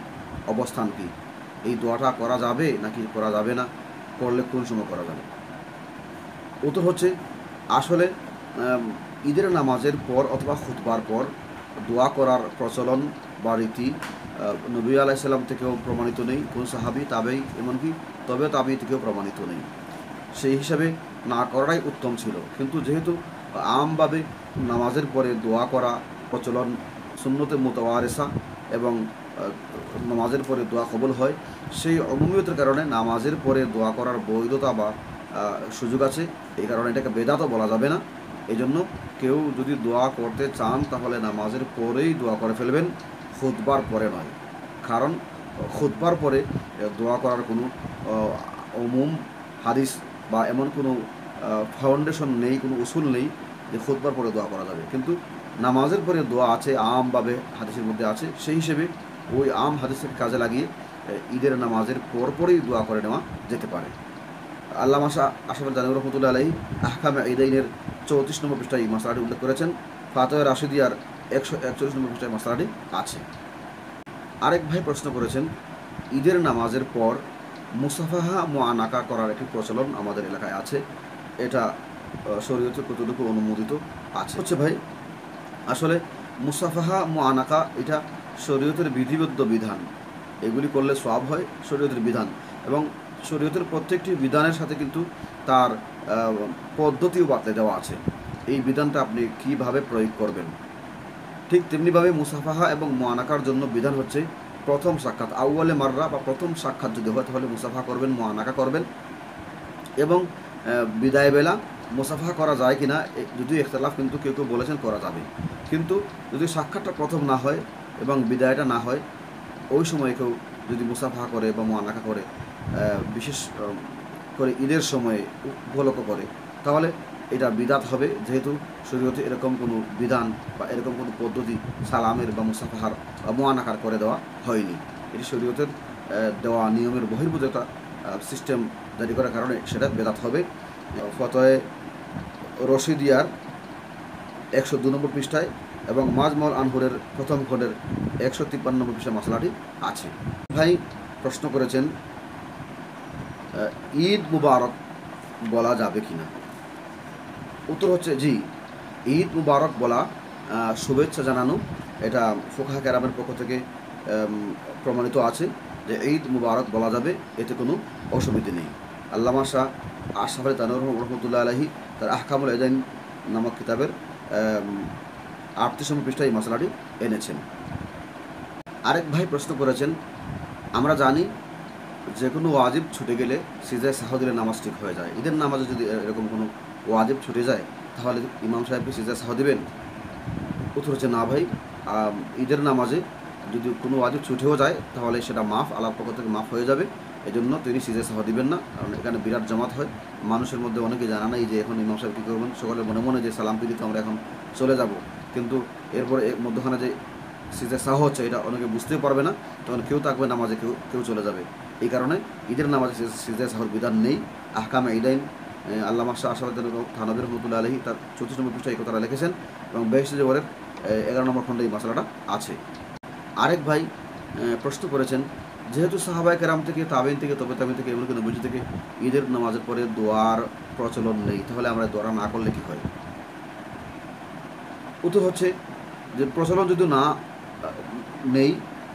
অবস্থান কি? এই দোয়াটা করা যাবে নাকি করা যাবে না? করলে কোন সময় করা যাবে? উত্তর হচ্ছে আসলে ঈদের নামাজের পর অথবা খুতবার পর দোয়া করার প্রচলন বা রীতি নবী আলাইসাল্লাম থেকেও প্রমাণিত নেই, কোন সাহাবি, তাবেই, এমনকি তবে তাবি থেকেও প্রমাণিত নেই। সেই হিসাবে না করাটাই উত্তম ছিল। কিন্তু যেহেতু আমভাবে নামাজের পরে দোয়া করা প্রচলন সুন্নতে মোতাওয়ারেসা এবং নামাজের পরে দোয়া কবল হয়, সেই অমূল্যতার কারণে নামাজের পরে দোয়া করার বৈধতা বা সুযোগ আছে। এই কারণে এটাকে বেদাতও বলা যাবে না। এই জন্য কেউ যদি দোয়া করতে চান, তাহলে নামাজের পরেই দোয়া করে ফেলবেন। খুতবার পরে নয়। কারণ খুতবার পরে দোয়া করার কোনো অমুম, হাদিস বা এমন কোনো ফাউন্ডেশন নেই, কোনো উসুল নেই যে খুতবার পরে দোয়া করা যাবে। কিন্তু নামাজের পরে দোয়া আছে আমভাবে হাদিসের মধ্যে আছে, সেই হিসেবে ওই আম হাদিসের কাজে লাগিয়ে ঈদের নামাজের পরপরই দোয়া করে নেওয়া যেতে পারে। আল্লাহ মাসা আশাফুল জানুর রহমতুল্লাহ আলাই আহকামে ঈদাইনের চৌত্রিশ নম্বর পৃষ্ঠায় এই মশলাটি উল্লেখ করেছেন। ফাতহ রাশিদিয়ার একশো একচল্লিশ নম্বর পৃষ্ঠায় মশলাটি আছে। আরেক ভাই প্রশ্ন করেছেন, ঈদের নামাজের পর মুসাফাহা মোয়ানাকা করার একটি প্রচলন আমাদের এলাকায় আছে। এটা শরীয়তে কতটুকু অনুমোদিত আছে? হচ্ছে ভাই, আসলে মুসাফাহা মোয়ানাকা এটা শরীয়তের বিধিবদ্ধ বিধান। এগুলি করলে সব হয় শরীয়তের বিধান। এবং শরীয়তের প্রত্যেকটি বিধানের সাথে কিন্তু তার পদ্ধতিও বাতলে দেওয়া আছে। এই বিধানটা আপনি কীভাবে প্রয়োগ করবেন? ঠিক তেমনিভাবে মুসাফাহা এবং মোয়ানাকার জন্য বিধান হচ্ছে প্রথম সাক্ষাৎ। আউয়ালে মাররা বা প্রথম সাক্ষাৎ যদি হয় তাহলে মুসাফা করবেন মোয়ানাকা করবেন। এবং আহ, বিদায় বেলা মুসাফা করা যায় কিনা এ- যদিও ইখতলাফ কিন্তু কেউ কেউ বলেছেন করা যাবে। কিন্তু যদি সাক্ষাৎটা প্রথম না হয় এবং বিদায়টা না হয় ওই সময় কেউ যদি মুসাফা করে বা মোয়ানাকা করে বিশেষ করে ঈদের সময়ে উপলক্ষ করে। তাহলে এটা বিদাত হবে, যেহেতু শরীয়তে এরকম কোনো বিধান বা এরকম কোনো পদ্ধতি সালামের বা মুসাফাহার বা মোয়ানাকার করে দেওয়া হয়নি। এটি শরীয়তের দেওয়া নিয়মের বহির্ভূততা সিস্টেম জারি করার কারণে সেটা বেদাত হবে। ফতয়ে রশিদিয়ার একশো দু নম্বর পৃষ্ঠায় এবং মাজমল আনহুরের প্রথম খণ্ডের একশো তিপ্পান্ন নম্বর পৃষ্ঠায় মশলাটি আছে। ভাই প্রশ্ন করেছেন ঈদ মুবারক বলা যাবে কি না উত্তর হচ্ছে জি, ঈদ মুবারক বলা শুভেচ্ছা জানানো, এটা ফোকাহা ক্যারামের পক্ষ থেকে প্রমাণিত আছে যে ঈদ মুবারক বলা যাবে, এতে কোনো অসুবিধে নেই। আল্লামা শাহ আশরাফ আলী তানুর রহমতুল্লাহ আলহী তার আহকামুল এজাইন নামক কিতাবের আটত্রিশ নম্বর পৃষ্ঠায় এই মশলাটি এনেছেন। আরেক ভাই প্রশ্ন করেছেন, আমরা জানি যে কোনো ওয়াজিব ছুটে গেলে সিজায় সাহদিলে নামাজ ঠিক হয়ে যায়। ঈদের নামাজে যদি এরকম কোনো ওয়াজিব ছুটে যায়, তাহলে ইমাম সাহেবকে সিজায় সাহ দেবেন? উত্তর হচ্ছে না ভাই। ঈদের নামাজে যদি কোনো ওয়াজিব ছুটেও যায়, তাহলে সেটা মাফ, আল্লাহর পক্ষ থেকে মাফ হয়ে যাবে। এই জন্য তিনি সিজে সাহ দিবেন না। কারণ এখানে বিরাট জামাত হয়। মানুষের মধ্যে অনেকে জানা নাই যে এখন ইমাম সাহেব কী করবেন? সকলের মনে মনে যে সালাম পিড়িত আমরা এখন চলে যাব। কিন্তু এরপরে এর মধ্যখানে যে সিজে সাহ হচ্ছে, এটা অনেকে বুঝতেও পারবে না। তখন কেউ থাকবে নামাজে, কেউ কেউ চলে যাবে। এই কারণে ঈদের নামাজে সি- সিজে সাহর বিধান নেই। আহকামে ঈদাইন আল্লাহ শাহ আসাদ থানবির রহমতুল্লাহ আলহী তার চৌত্রিশ নম্বর পৃষ্ঠায় এই কথাটা লিখেছেন এবং বেহেস্ট জবরের এগারো নম্বর খণ্ডে এই মশলাটা আছে। আরেক ভাই প্রশ্ন করেছেন, যেহেতু সাহাবাই কেরাম থেকে তাবিন থেকে, তবে তাবিন থেকে এমনকি নবীজি থেকে ঈদের নামাজের পরে দোয়ার প্রচলন নেই, তাহলে আমরা দোয়া না করলে কি হয়? উত্তর হচ্ছে যে প্রচলন যদি না নেই,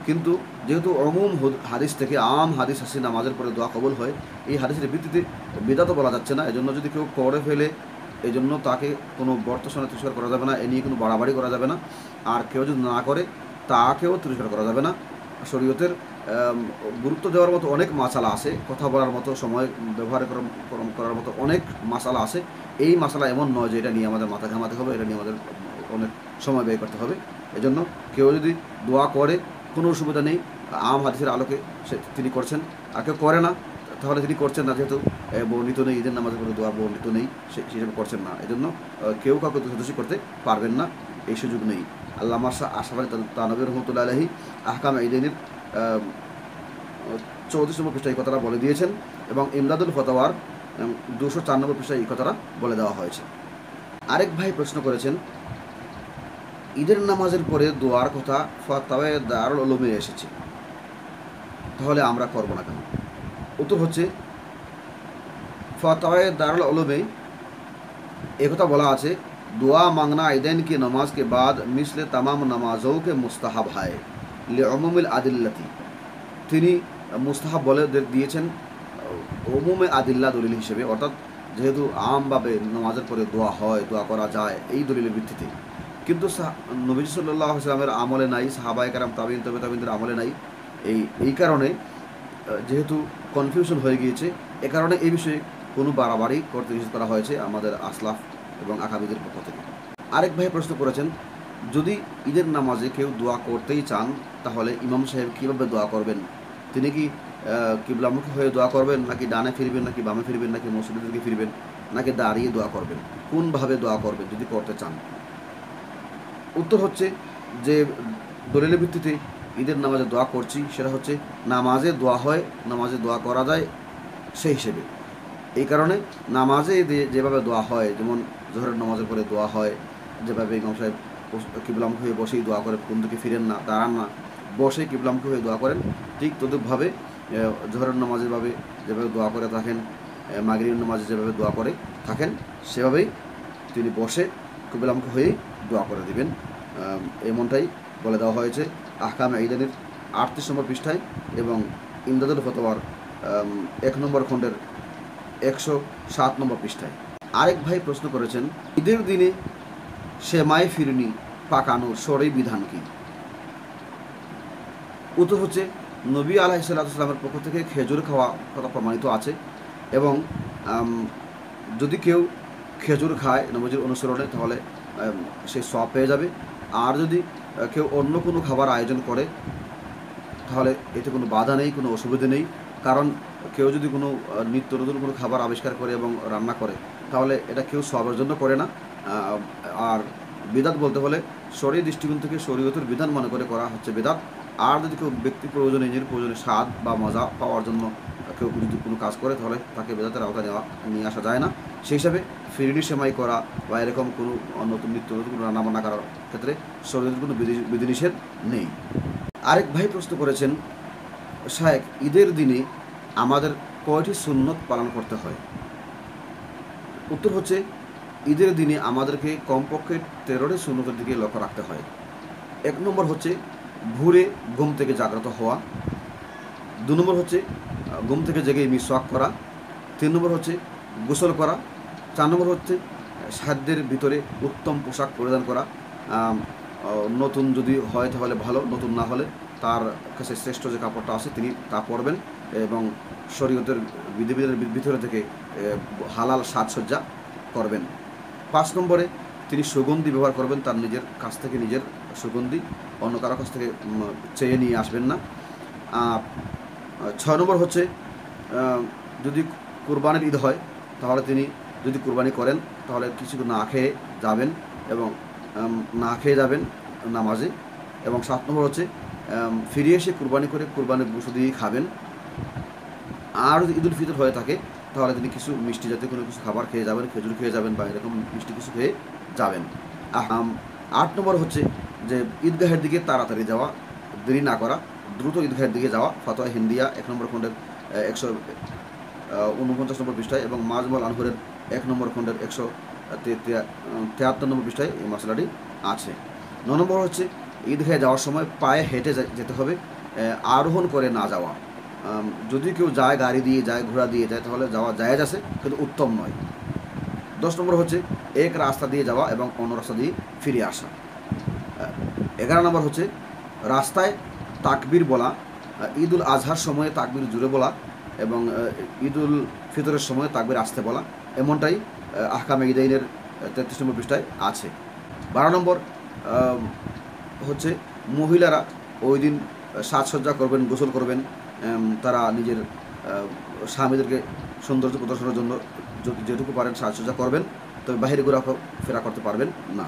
কিন্তু যেহেতু অমুম হাদিস থেকে আম হাদিস আসি, নামাজের পরে দোয়া কবল হয়, এই হাদিসের ভিত্তিতে বিদাত বলা যাচ্ছে না। এজন্য যদি কেউ করে ফেলে এই জন্য তাকে কোনো বর্তমানে তিরস্কার করা যাবে না, এ নিয়ে কোনো বাড়াবাড়ি করা যাবে না। আর কেউ যদি না করে, তাকেও তিরস্কার করা যাবে না। শরীয়তের গুরুত্ব দেওয়ার মতো অনেক মাসালা আছে, কথা বলার মতো, সময় ব্যবহার করার- মতো অনেক মাসালা আছে। এই মাসালা এমন নয় যে এটা নিয়ে আমাদের মাথা ঘামাতে হবে, এটা নিয়ে আমাদের অনেক সময় ব্যয় করতে হবে। এজন্য কেউ যদি দোয়া করে, কোনো অসুবিধা নেই আম হাদিসের আলোকে সে তিনি করছেন। আর কেউ করে না তাহলে তিনি করছেন না যেহেতু বর্ণিত নেই ঈদের নামাজের কোনো দোয়া বর্ণিত নেই সে হিসেবে করছেন না। এজন্য আহ, কেউ কাউকে দোষী করতে পারবেন না এই সুযোগ নেই। আল্লাহ মাসা আশাফালি তানবির রহমতুল্লাহ আলহী আহকাম ঈদিনের চৌত্রিশ নম্বর পৃষ্ঠায় এই কথাটা বলে দিয়েছেন এবং ইমদাদুল ফতোয়ার দুশো চার নম্বর এই কথাটা বলে দেওয়া হয়েছে। আরেক ভাই প্রশ্ন করেছেন ঈদের নামাজের পরে দোয়ার কথা ফতাওয়ে দারুল উলুমে এসেছে। তাহলে আমরা করবো না কেন উত্তর হচ্ছে ফতাওয়ে দারুল উলুমে একথা বলা আছে दुआ मांगना ईदैन की नमाज के बाद मिसल तमाम नमाजों के मुस्ताहब है लेमुमिल আদিল্লাতি তিনি মুস্তাহাব বলে দে- দিয়েছেন ওমুমে আদিল্লা দলিল হিসেবে অর্থাৎ যেহেতু আমভাবে নামাজের পরে দোয়া হয় দোয়া করা যায় এই দলিলের ভিত্তিতে কিন্তু সা- নবীজ সাল্লাহ ইসলামের আমলে নাই সাহাবাই কারাম তাবিন তবে তাবিনদের আমলে নাই এই এই কারণে যেহেতু কনফিউশন হয়ে গিয়েছে, এ কারণে এই বিষয়ে কোনো বাড়াবাড়ি করতে নিষেধ করা হয়েছে আমাদের আসলাফ এবং আকাবিদের পক্ষ থেকে। আরেক ভাই প্রশ্ন করেছেন, যদি ঈদের নামাজে কেউ দোয়া করতেই চান, তাহলে ইমাম সাহেব কীভাবে দোয়া করবেন? তিনি কি কিবলামুখী হয়ে দোয়া করবেন, নাকি ডানে ফিরবেন, নাকি বামে ফিরবেন, নাকি মসজিদের দিকে ফিরবেন, নাকি দাঁড়িয়ে দোয়া করবেন? কোনভাবে দোয়া করবেন যদি করতে চান? উত্তর হচ্ছে যে, দলিলের ভিত্তিতে ঈদের নামাজে দোয়া করছি, সেটা হচ্ছে নামাজে দোয়া হয়, নামাজে দোয়া করা যায় সেই হিসেবে। এই কারণে নামাজে যেভাবে দোয়া হয়, যেমন জোহরের নামাজের পরে দোয়া হয়, যেভাবে ইমাম সাহেব কিবলামুখী হয়ে বসেই দোয়া করে কোন দিকে ফিরেন না, দাঁড়ান না বসে কিবলামুখী হয়ে দোয়া করেন, ঠিক তদুপভাবে জোহরের নামাজের ভাবে যেভাবে দোয়া করে থাকেন মাগরিব নামাজে যেভাবে দোয়া করে থাকেন, সেভাবেই তিনি বসে কিবলামুখী হয়েই দোয়া করে দিবেন। এমনটাই বলে দেওয়া হয়েছে। আহকাম ঈদানের আটত্রিশ নম্বর পৃষ্ঠায় এবং ইমদাদুল ফতোয়ার এক নম্বর খণ্ডের একশো সাত নম্বর পৃষ্ঠায়। আরেক ভাই প্রশ্ন করেছেন, ঈদের দিনে সে সেমাই ফিরনি পাকানোর সরই বিধান কি? উত্তর হচ্ছে, নবী আলাহ সাল্লামের পক্ষ থেকে খেজুর খাওয়া কথা প্রমাণিত আছে এবং যদি কেউ খেজুর খায় নবজির অনুসরণে তাহলে সে সব পেয়ে যাবে। আর যদি কেউ অন্য কোনো খাবার আয়োজন করে, তাহলে এতে কোনো বাধা নেই, কোনো অসুবিধা নেই। কারণ কেউ যদি কোনো নিত্য নতুন কোনো খাবার আবিষ্কার করে এবং রান্না করে, তাহলে এটা কেউ সবার জন্য করে না। আর বিদাত বলতে হলে শরীর দৃষ্টিকোণ থেকে শরীয়তের বিধান মনে করে করা হচ্ছে বেদাত। আর যদি কেউ ব্যক্তি প্রয়োজনে, নিজের প্রয়োজনে স্বাদ বা মজা পাওয়ার জন্য কেউ যদি কোনো কাজ করে, তাহলে তাকে বেদাতের আওতায় নেওয়া নিয়ে আসা যায় না। সেই হিসাবে ফিরনি সেমাই করা বা এরকম কোনো নতুন নিত্য নতুন কোনো রান্নাবান্না করার ক্ষেত্রে শরীরের কোনো বিধিনিষেধ নেই। আরেক ভাই প্রশ্ন করেছেন শায়েক ঈদের দিনে আমাদের কয়টি সুন্নত পালন করতে হয়? উত্তর হচ্ছে, ঈদের দিনে আমাদেরকে কমপক্ষে তেরোটি সুন্নতের দিকে লক্ষ্য রাখতে হয়। এক নম্বর হচ্ছে, ভোরে ঘুম থেকে জাগ্রত হওয়া। দু নম্বর হচ্ছে ঘুম থেকে জেগে মিসওয়াক করা। তিন নম্বর হচ্ছে গোসল করা। চার নম্বর হচ্ছে সাধ্যের ভিতরে উত্তম পোশাক পরিধান করা। নতুন যদি হয় তাহলে ভালো, নতুন না হলে তার কাছে শ্রেষ্ঠ যে কাপড়টা আছে তিনি তা পরবেন এবং শরীয়তের বিধিবিধানের ভিতরে থেকে হালাল সাজসজ্জা করবেন। পাঁচ নম্বরে তিনি সুগন্ধি ব্যবহার করবেন, তার নিজের কাছ থেকে নিজের সুগন্ধি। অন্য কারও কাছ থেকে চেয়ে নিয়ে আসবেন না। ছয় নম্বর হচ্ছে যদি কুরবানির ঈদ হয়, তাহলে তিনি যদি কোরবানি করেন, তাহলে কিছু না খেয়ে যাবেন এবং না খেয়ে যাবেন নামাজে। এবং সাত নম্বর হচ্ছে ফিরে এসে কুরবানি করে কুরবানির গোশু দিয়ে খাবেন। আর যদি ঈদুল ফিতর হয়ে থাকে, তাহলে তিনি কিছু মিষ্টি জাতীয় কোনো কিছু খাবার খেয়ে যাবেন, খেজুর খেয়ে যাবেন বা এরকম মিষ্টি কিছু খেয়ে যাবেন। আট নম্বর হচ্ছে যে, ঈদগাহের দিকে তাড়াতাড়ি যাওয়া, দেরি না করা। দ্রুত ঈদগাহের দিকে যাওয়া, ফতোয়া, হিন্দিয়া, এক নম্বর খণ্ডের একশো উনপঞ্চাশ নম্বর পৃষ্ঠায় এবং মাজমল আনহুরের এক নম্বর খণ্ডের একশো তিয়াত্তর নম্বর পৃষ্ঠায় এই মশলাটি আছে। ন নম্বর হচ্ছে ঈদগাহে যাওয়ার সময় পায়ে হেঁটে যেতে হবে আরোহণ করে না যাওয়া। যদি কেউ যায় গাড়ি দিয়ে, যায় ঘোড়া দিয়ে যায়, তাহলে যাওয়া জায়েজ আছে, কিন্তু উত্তম নয়। দশ নম্বর হচ্ছে এক রাস্তা দিয়ে যাওয়া এবং অন্য রাস্তা দিয়ে ফিরে আসা। এগারো নম্বর হচ্ছে রাস্তায় তাকবির বলা ঈদুল আজহার সময়ে তাকবির জুড়ে বলা এবং আহ, ঈদুল ফিতরের সময়ে তাকবির আসতে বলা এমনটাই আহ, আহকাম ঈদাইনের তেত্রিশ নম্বর পৃষ্ঠায় আছে। বারো নম্বর হচ্ছে মহিলারা ওই দিন সাজসজ্জা করবেন গোসল করবেন তারা নিজের স্বামীদেরকে সৌন্দর্য প্রদর্শনের জন্য যেটুকু পারেন সাজসজ্জা করবেন তবে বাহিরে ঘোরা ফেরা করতে পারবেন না।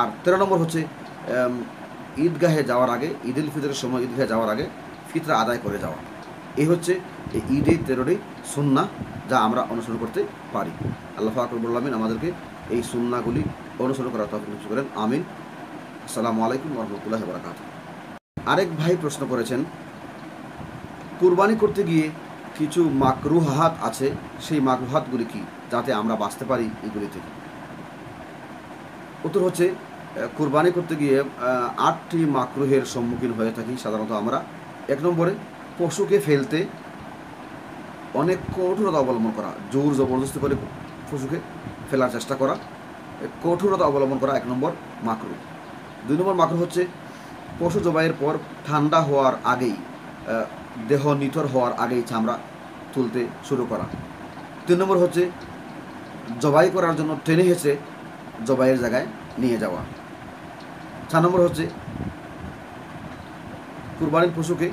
আর তেরো নম্বর হচ্ছে ঈদগাহে যাওয়ার আগে ঈদ উল ফিতরের সময় ঈদগাহে যাওয়ার আগে ফিতরা আদায় করে যাওয়া। এই হচ্ছে এই ঈদের তেরোটি সুন্না যা আমরা অনুসরণ করতে পারি। আল্লাহ আকরবুল আলমিন আমাদেরকে এই সুন্নাগুলি অনুসরণ করার তফিক করেন। আমিন। আসসালামু আলাইকুম রহমতুল্লাহ বারাকাত আরেক ভাই প্রশ্ন করেছেন, কুরবানি করতে গিয়ে কিছু মাকরুহাত আছে, সেই মাকরুহাতগুলি কি, যাতে আমরা বাঁচতে পারি এগুলি থেকে উত্তর হচ্ছে কুরবানি করতে গিয়ে আটটি মাকরুহের সম্মুখীন হয়ে থাকি সাধারণত আমরা। এক নম্বরে, পশুকে ফেলতে অনেক কঠোরতা অবলম্বন করা, জোর জবরদস্তি করে পশুকে ফেলার চেষ্টা করা কঠোরতা অবলম্বন করা এক নম্বর মাকরু দুই নম্বর মাকরু হচ্ছে, পশু জবাইয়ের পর ঠান্ডা হওয়ার আগেই দেহ নিথর হওয়ার আগেই চামড়া তুলতে শুরু করা। তিন নম্বর হচ্ছে, জবাই করার জন্য ট্রেনে হেঁচে জবাইয়ের জায়গায় নিয়ে যাওয়া। চার নম্বর হচ্ছে কুরবানির পশুকে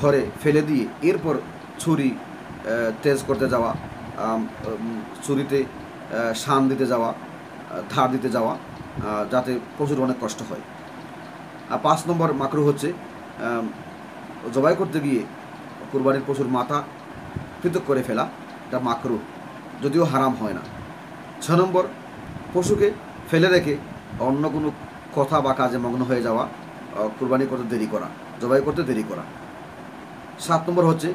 ধরে ফেলে দিয়ে এরপর ছুরি তেজ করতে যাওয়া ছুরিতে শান দিতে যাওয়া ধার দিতে যাওয়া যাতে পশুর অনেক কষ্ট হয়। আর পাঁচ নম্বর মাকরু হচ্ছে জবাই করতে গিয়ে কুরবানির পশুর মাথা পৃথক করে ফেলা, এটা মাকরু, যদিও হারাম হয় না। ছ নম্বর, পশুকে ফেলে রেখে অন্য কোনো কথা বা কাজে মগ্ন হয়ে যাওয়া কুরবানি করতে দেরি করা, জবাই করতে দেরি করা। সাত নম্বর হচ্ছে,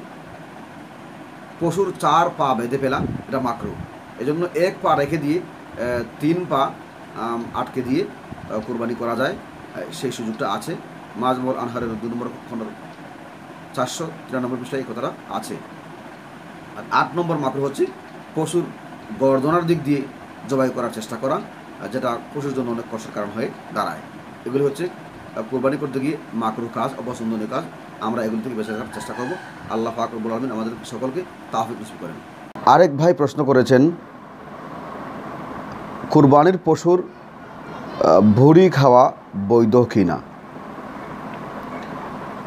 পশুর চার পা বেঁধে ফেলা, এটা মাকরু। এজন্য এক পা রেখে দিয়ে তিন পা আটকে দিয়ে কুরবানি করা যায়। সেই সুযোগটা আছে। মাজমল আনহারের দু নম্বর খন্ড চারশো তিরানব্বই পৃষ্ঠায় এই কথাটা আছে। আর আট নম্বর মাকরু হচ্ছে, পশুর গর্দনার দিক দিয়ে জবাই করার চেষ্টা করা। যেটা পশুর জন্য অনেক কষ্টের কারণ হয়ে দাঁড়ায়। এগুলি হচ্ছে কোরবানি করতে গিয়ে মাকরু কাজ, অপছন্দনীয় কাজ, আমরা এগুলি থেকে বেঁচে থাকার চেষ্টা করব। আল্লাহ ফাকরবুল আলমিন আমাদের সকলকে তাহফিক নসিব করেন। আরেক ভাই প্রশ্ন করেছেন, কুরবানির পশুর ভুঁড়ি খাওয়া বৈধ কি না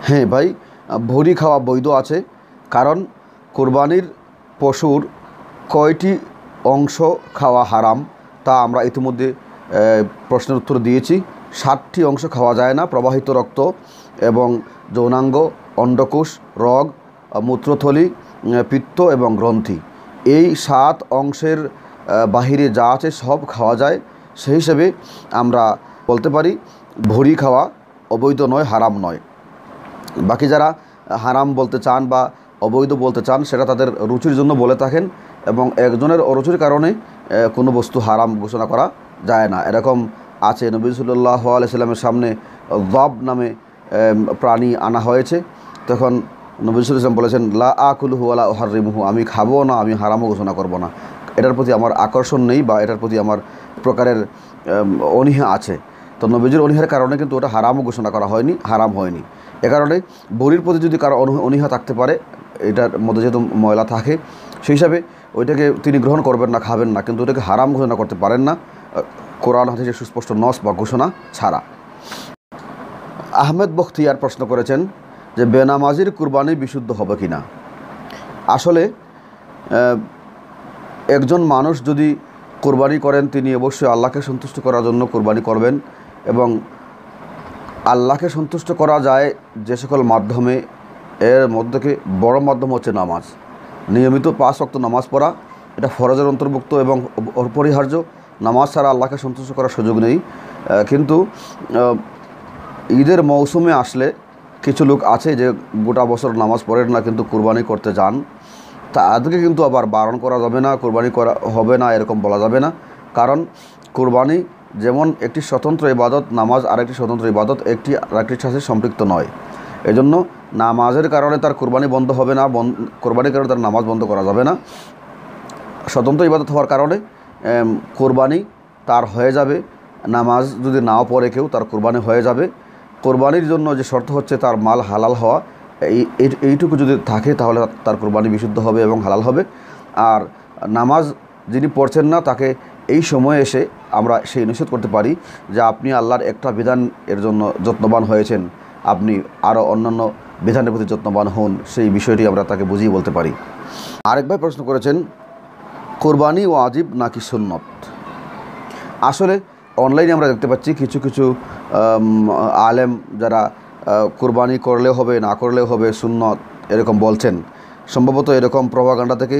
হ্যাঁ ভাই ভুঁড়ি খাওয়া বৈধ আছে, কারণ কোরবানির পশুর কয়টি অংশ খাওয়া হারাম? তা আমরা ইতিমধ্যে প্রশ্নের উত্তর দিয়েছি। ষাটটি অংশ খাওয়া যায় না, প্রবাহিত রক্ত এবং যৌনাঙ্গ, অন্ডকোষ, রগ, মূত্রথলি পিত্ত এবং গ্রন্থি। এই সাত অংশের বাহিরে যা আছে সব খাওয়া যায়। সেই হিসেবে আমরা বলতে পারি ভরি খাওয়া অবৈধ নয়, হারাম নয়। বাকি যারা হারাম বলতে চান বা অবৈধ বলতে চান, সেটা তাদের রুচির জন্য বলে থাকেন। এবং একজনের অরুচির কারণে কোনো বস্তু হারাম ঘোষণা করা যায় না। এরকম আছে, নবী সাল্লাহ আলাইসাল্লামের সামনে জব নামে প্রাণী আনা হয়েছে। তখন নবীল ইসলাম বলেছেন, লা আকুলহু আলা হারিমুহু আমি খাব না, আমি হারামও ঘোষণা করব না। এটার প্রতি আমার আকর্ষণ নেই বা এটার প্রতি আমার প্রকারের অনীহা আছে। তো নবীজির অনীহার কারণে কিন্তু ওটা হারামও ঘোষণা করা হয়নি, হারাম হয়নি। এ কারণে বড়ির প্রতি যদি কারও অনীহা থাকতে পারে, এটার মধ্যে যেহেতু ময়লা থাকে, সেই হিসাবে ওইটাকে তিনি গ্রহণ করবেন না, খাবেন না, কিন্তু ওটাকে হারাম ঘোষণা করতে পারেন না। কোরআন, হাদিসের সুস্পষ্ট নস বা ঘোষণা ছাড়া। আহমেদ বখতিয়ার প্রশ্ন করেছেন যে, বেনামাজির কুরবানি বিশুদ্ধ হবে কি না আসলে একজন মানুষ যদি কোরবানি করেন, তিনি অবশ্যই আল্লাহকে সন্তুষ্ট করার জন্য কোরবানি করবেন এবং আল্লাহকে সন্তুষ্ট করা যায় যে সকল মাধ্যমে, এর মধ্যে বড় মাধ্যম হচ্ছে নামাজ। নিয়মিত পাঁচ অক্ত নামাজ পড়া, এটা ফরজের অন্তর্ভুক্ত এবং অপরিহার্য। নামাজ ছাড়া আল্লাহকে সন্তুষ্ট করার সুযোগ নেই। কিন্তু ঈদের মৌসুমে আসলে কিছু লোক আছে যে গোটা বছর নামাজ পড়েন না, কিন্তু কুরবানি করতে যান। তাদেরকে কিন্তু আবার বারণ করা যাবে না, কোরবানি করা হবে না, এরকম বলা যাবে না। কারণ, কোরবানি যেমন একটি স্বতন্ত্র ইবাদত, নামাজ আরেকটি স্বতন্ত্র ইবাদত, একটি আরেকটির সাথে সম্পৃক্ত নয়। এজন্য নামাজের কারণে তার কোরবানি বন্ধ হবে না, বন কোরবানির কারণে তার নামাজ বন্ধ করা যাবে না। স্বতন্ত্র ইবাদত হওয়ার কারণে কোরবানি তার হয়ে যাবে। নামাজ যদি নাও পড়ে কেউ, তার কোরবানি হয়ে যাবে। কোরবানির জন্য যে শর্ত হচ্ছে তার মাল হালাল হওয়া এই- এইটুকু যদি থাকে তাহলে তার কোরবানি বিশুদ্ধ হবে এবং হালাল হবে। আর নামাজ যিনি পড়ছেন না, তাকে এই সময়ে এসে আমরা সেই নিষেধ করতে পারি যে আপনি আল্লাহর একটা বিধান এর জন্য যত্নবান হয়েছেন। আপনি আরও অন্যান্য বিধানের প্রতি যত্নবান হন, সেই বিষয়টি আমরা তাকে বুঝিয়ে বলতে পারি। আরেক ভাই প্রশ্ন করেছেন, কোরবানি ও আজিব নাকি সুন্নত? আসলে অনলাইনে আমরা দেখতে পাচ্ছি কিছু কিছু আলেম যারা কোরবানি করলেও হবে, না করলেও হবে সুন্নত এরকম বলছেন। সম্ভবত এরকম প্রভাকাণ্ডা থেকে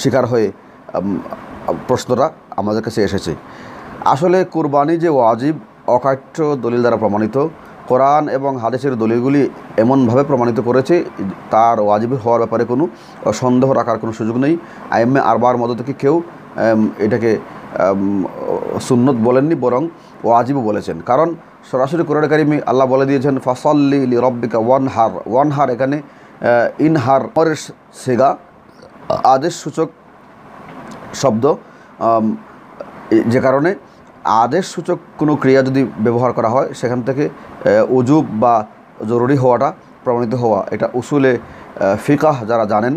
শিকার হয়ে প্রশ্নটা আমাদের কাছে এসেছে। আসলে কোরবানি যে ওয়াজিব, অকাঠ্য দলিল দ্বারা প্রমাণিত কোরআন এবং হাদিসের দলিলগুলি এমনভাবে প্রমাণিত করেছে, তার ওয়াজিব হওয়ার ব্যাপারে কোনো সন্দেহ রাখার কোনো সুযোগ নেই। আইএমএ আরবার মধ্য থেকে কেউ এটাকে সুন্নত বলেননি, বরং ওয়াজিবও বলেছেন। কারণ সরাসরি কোরআন কারিমি আল্লাহ বলে দিয়েছেন, ফাসল্লি লি রব্বিকা ওয়ান হার ওয়ান হার এখানে ইনহার পরের সেগা, আদেশ সূচক শব্দ যে কারণে আদেশ সূচক কোনো ক্রিয়া যদি ব্যবহার করা হয়, সেখান থেকে উজুব বা জরুরি হওয়াটা, প্রমাণিত হওয়া, এটা উসুলে ফিকাহ যারা জানেন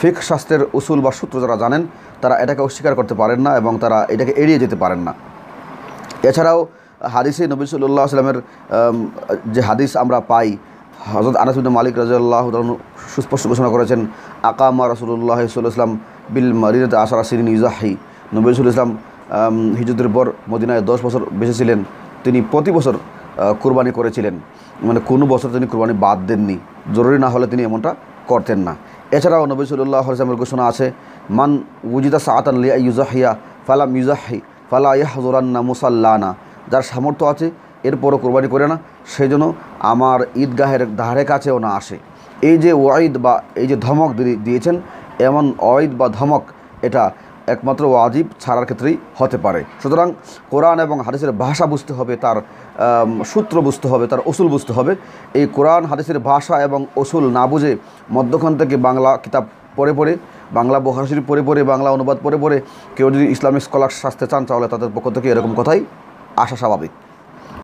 ফিক শাস্ত্রের উসুল বা সূত্র যারা জানেন, তারা এটাকে অস্বীকার করতে পারেন না এবং তারা এটাকে এড়িয়ে যেতে পারেন না। এছাড়াও হাদিসে নবী সাল্লাহ আসলামের যে হাদিস আমরা পাই হজরত আনাসুদ্দ মালিক রাজিয়াল্লাহ সুস্পষ্ট ঘোষণা করেছেন, আকামা রসুল্লাহ সাল্লাম বিল মারিদ আশারা সিরিন ইজাহি নবী সাল ইসলাম হিজুদের পর মদিনায় দশ বছর বেঁচেছিলেন তিনি প্রতি বছর কুরবানি করেছিলেন। মানে কোনো বছর তিনি কুরবানি বাদ দেননি। জরুরি না হলে তিনি এমনটা করতেন না। এছাড়াও নবী সাল্লাহ আসলামের ঘোষণা আছে, মান উজিদা সাআতান লিয়া ইউজাহিয়া ফালাম ইউজাহি ফালা ইয়াহজুরান্না মুসাল্লানা। যার সামর্থ্য আছে, এরপরও কোরবানি করে না সেই জন্য আমার ঈদগাহের ধারে কাছেও না আসে। এই যে ওয়াইদ বা এই যে ধমক দিয়েছেন, এমন ওয়াইদ বা ধমক, এটা একমাত্র ওয়াজিব ছাড়ার ক্ষেত্রেই হতে পারে। সুতরাং কোরআন এবং হাদিসের ভাষা বুঝতে হবে, তার সূত্র বুঝতে হবে, তার অসুল বুঝতে হবে। এই কোরআন, হাদিসের ভাষা এবং অসুল না বুঝে মধ্যখান থেকে বাংলা কিতাব পড়ে পড়ে, বাংলা বহাসির পড়ে পড়ে, বাংলা অনুবাদ পড়ে পড়ে কেউ যদি ইসলামিক স্কলার শাস্তে চান তাহলে তাদের পক্ষ থেকে এরকম কথাই আসা স্বাভাবিক।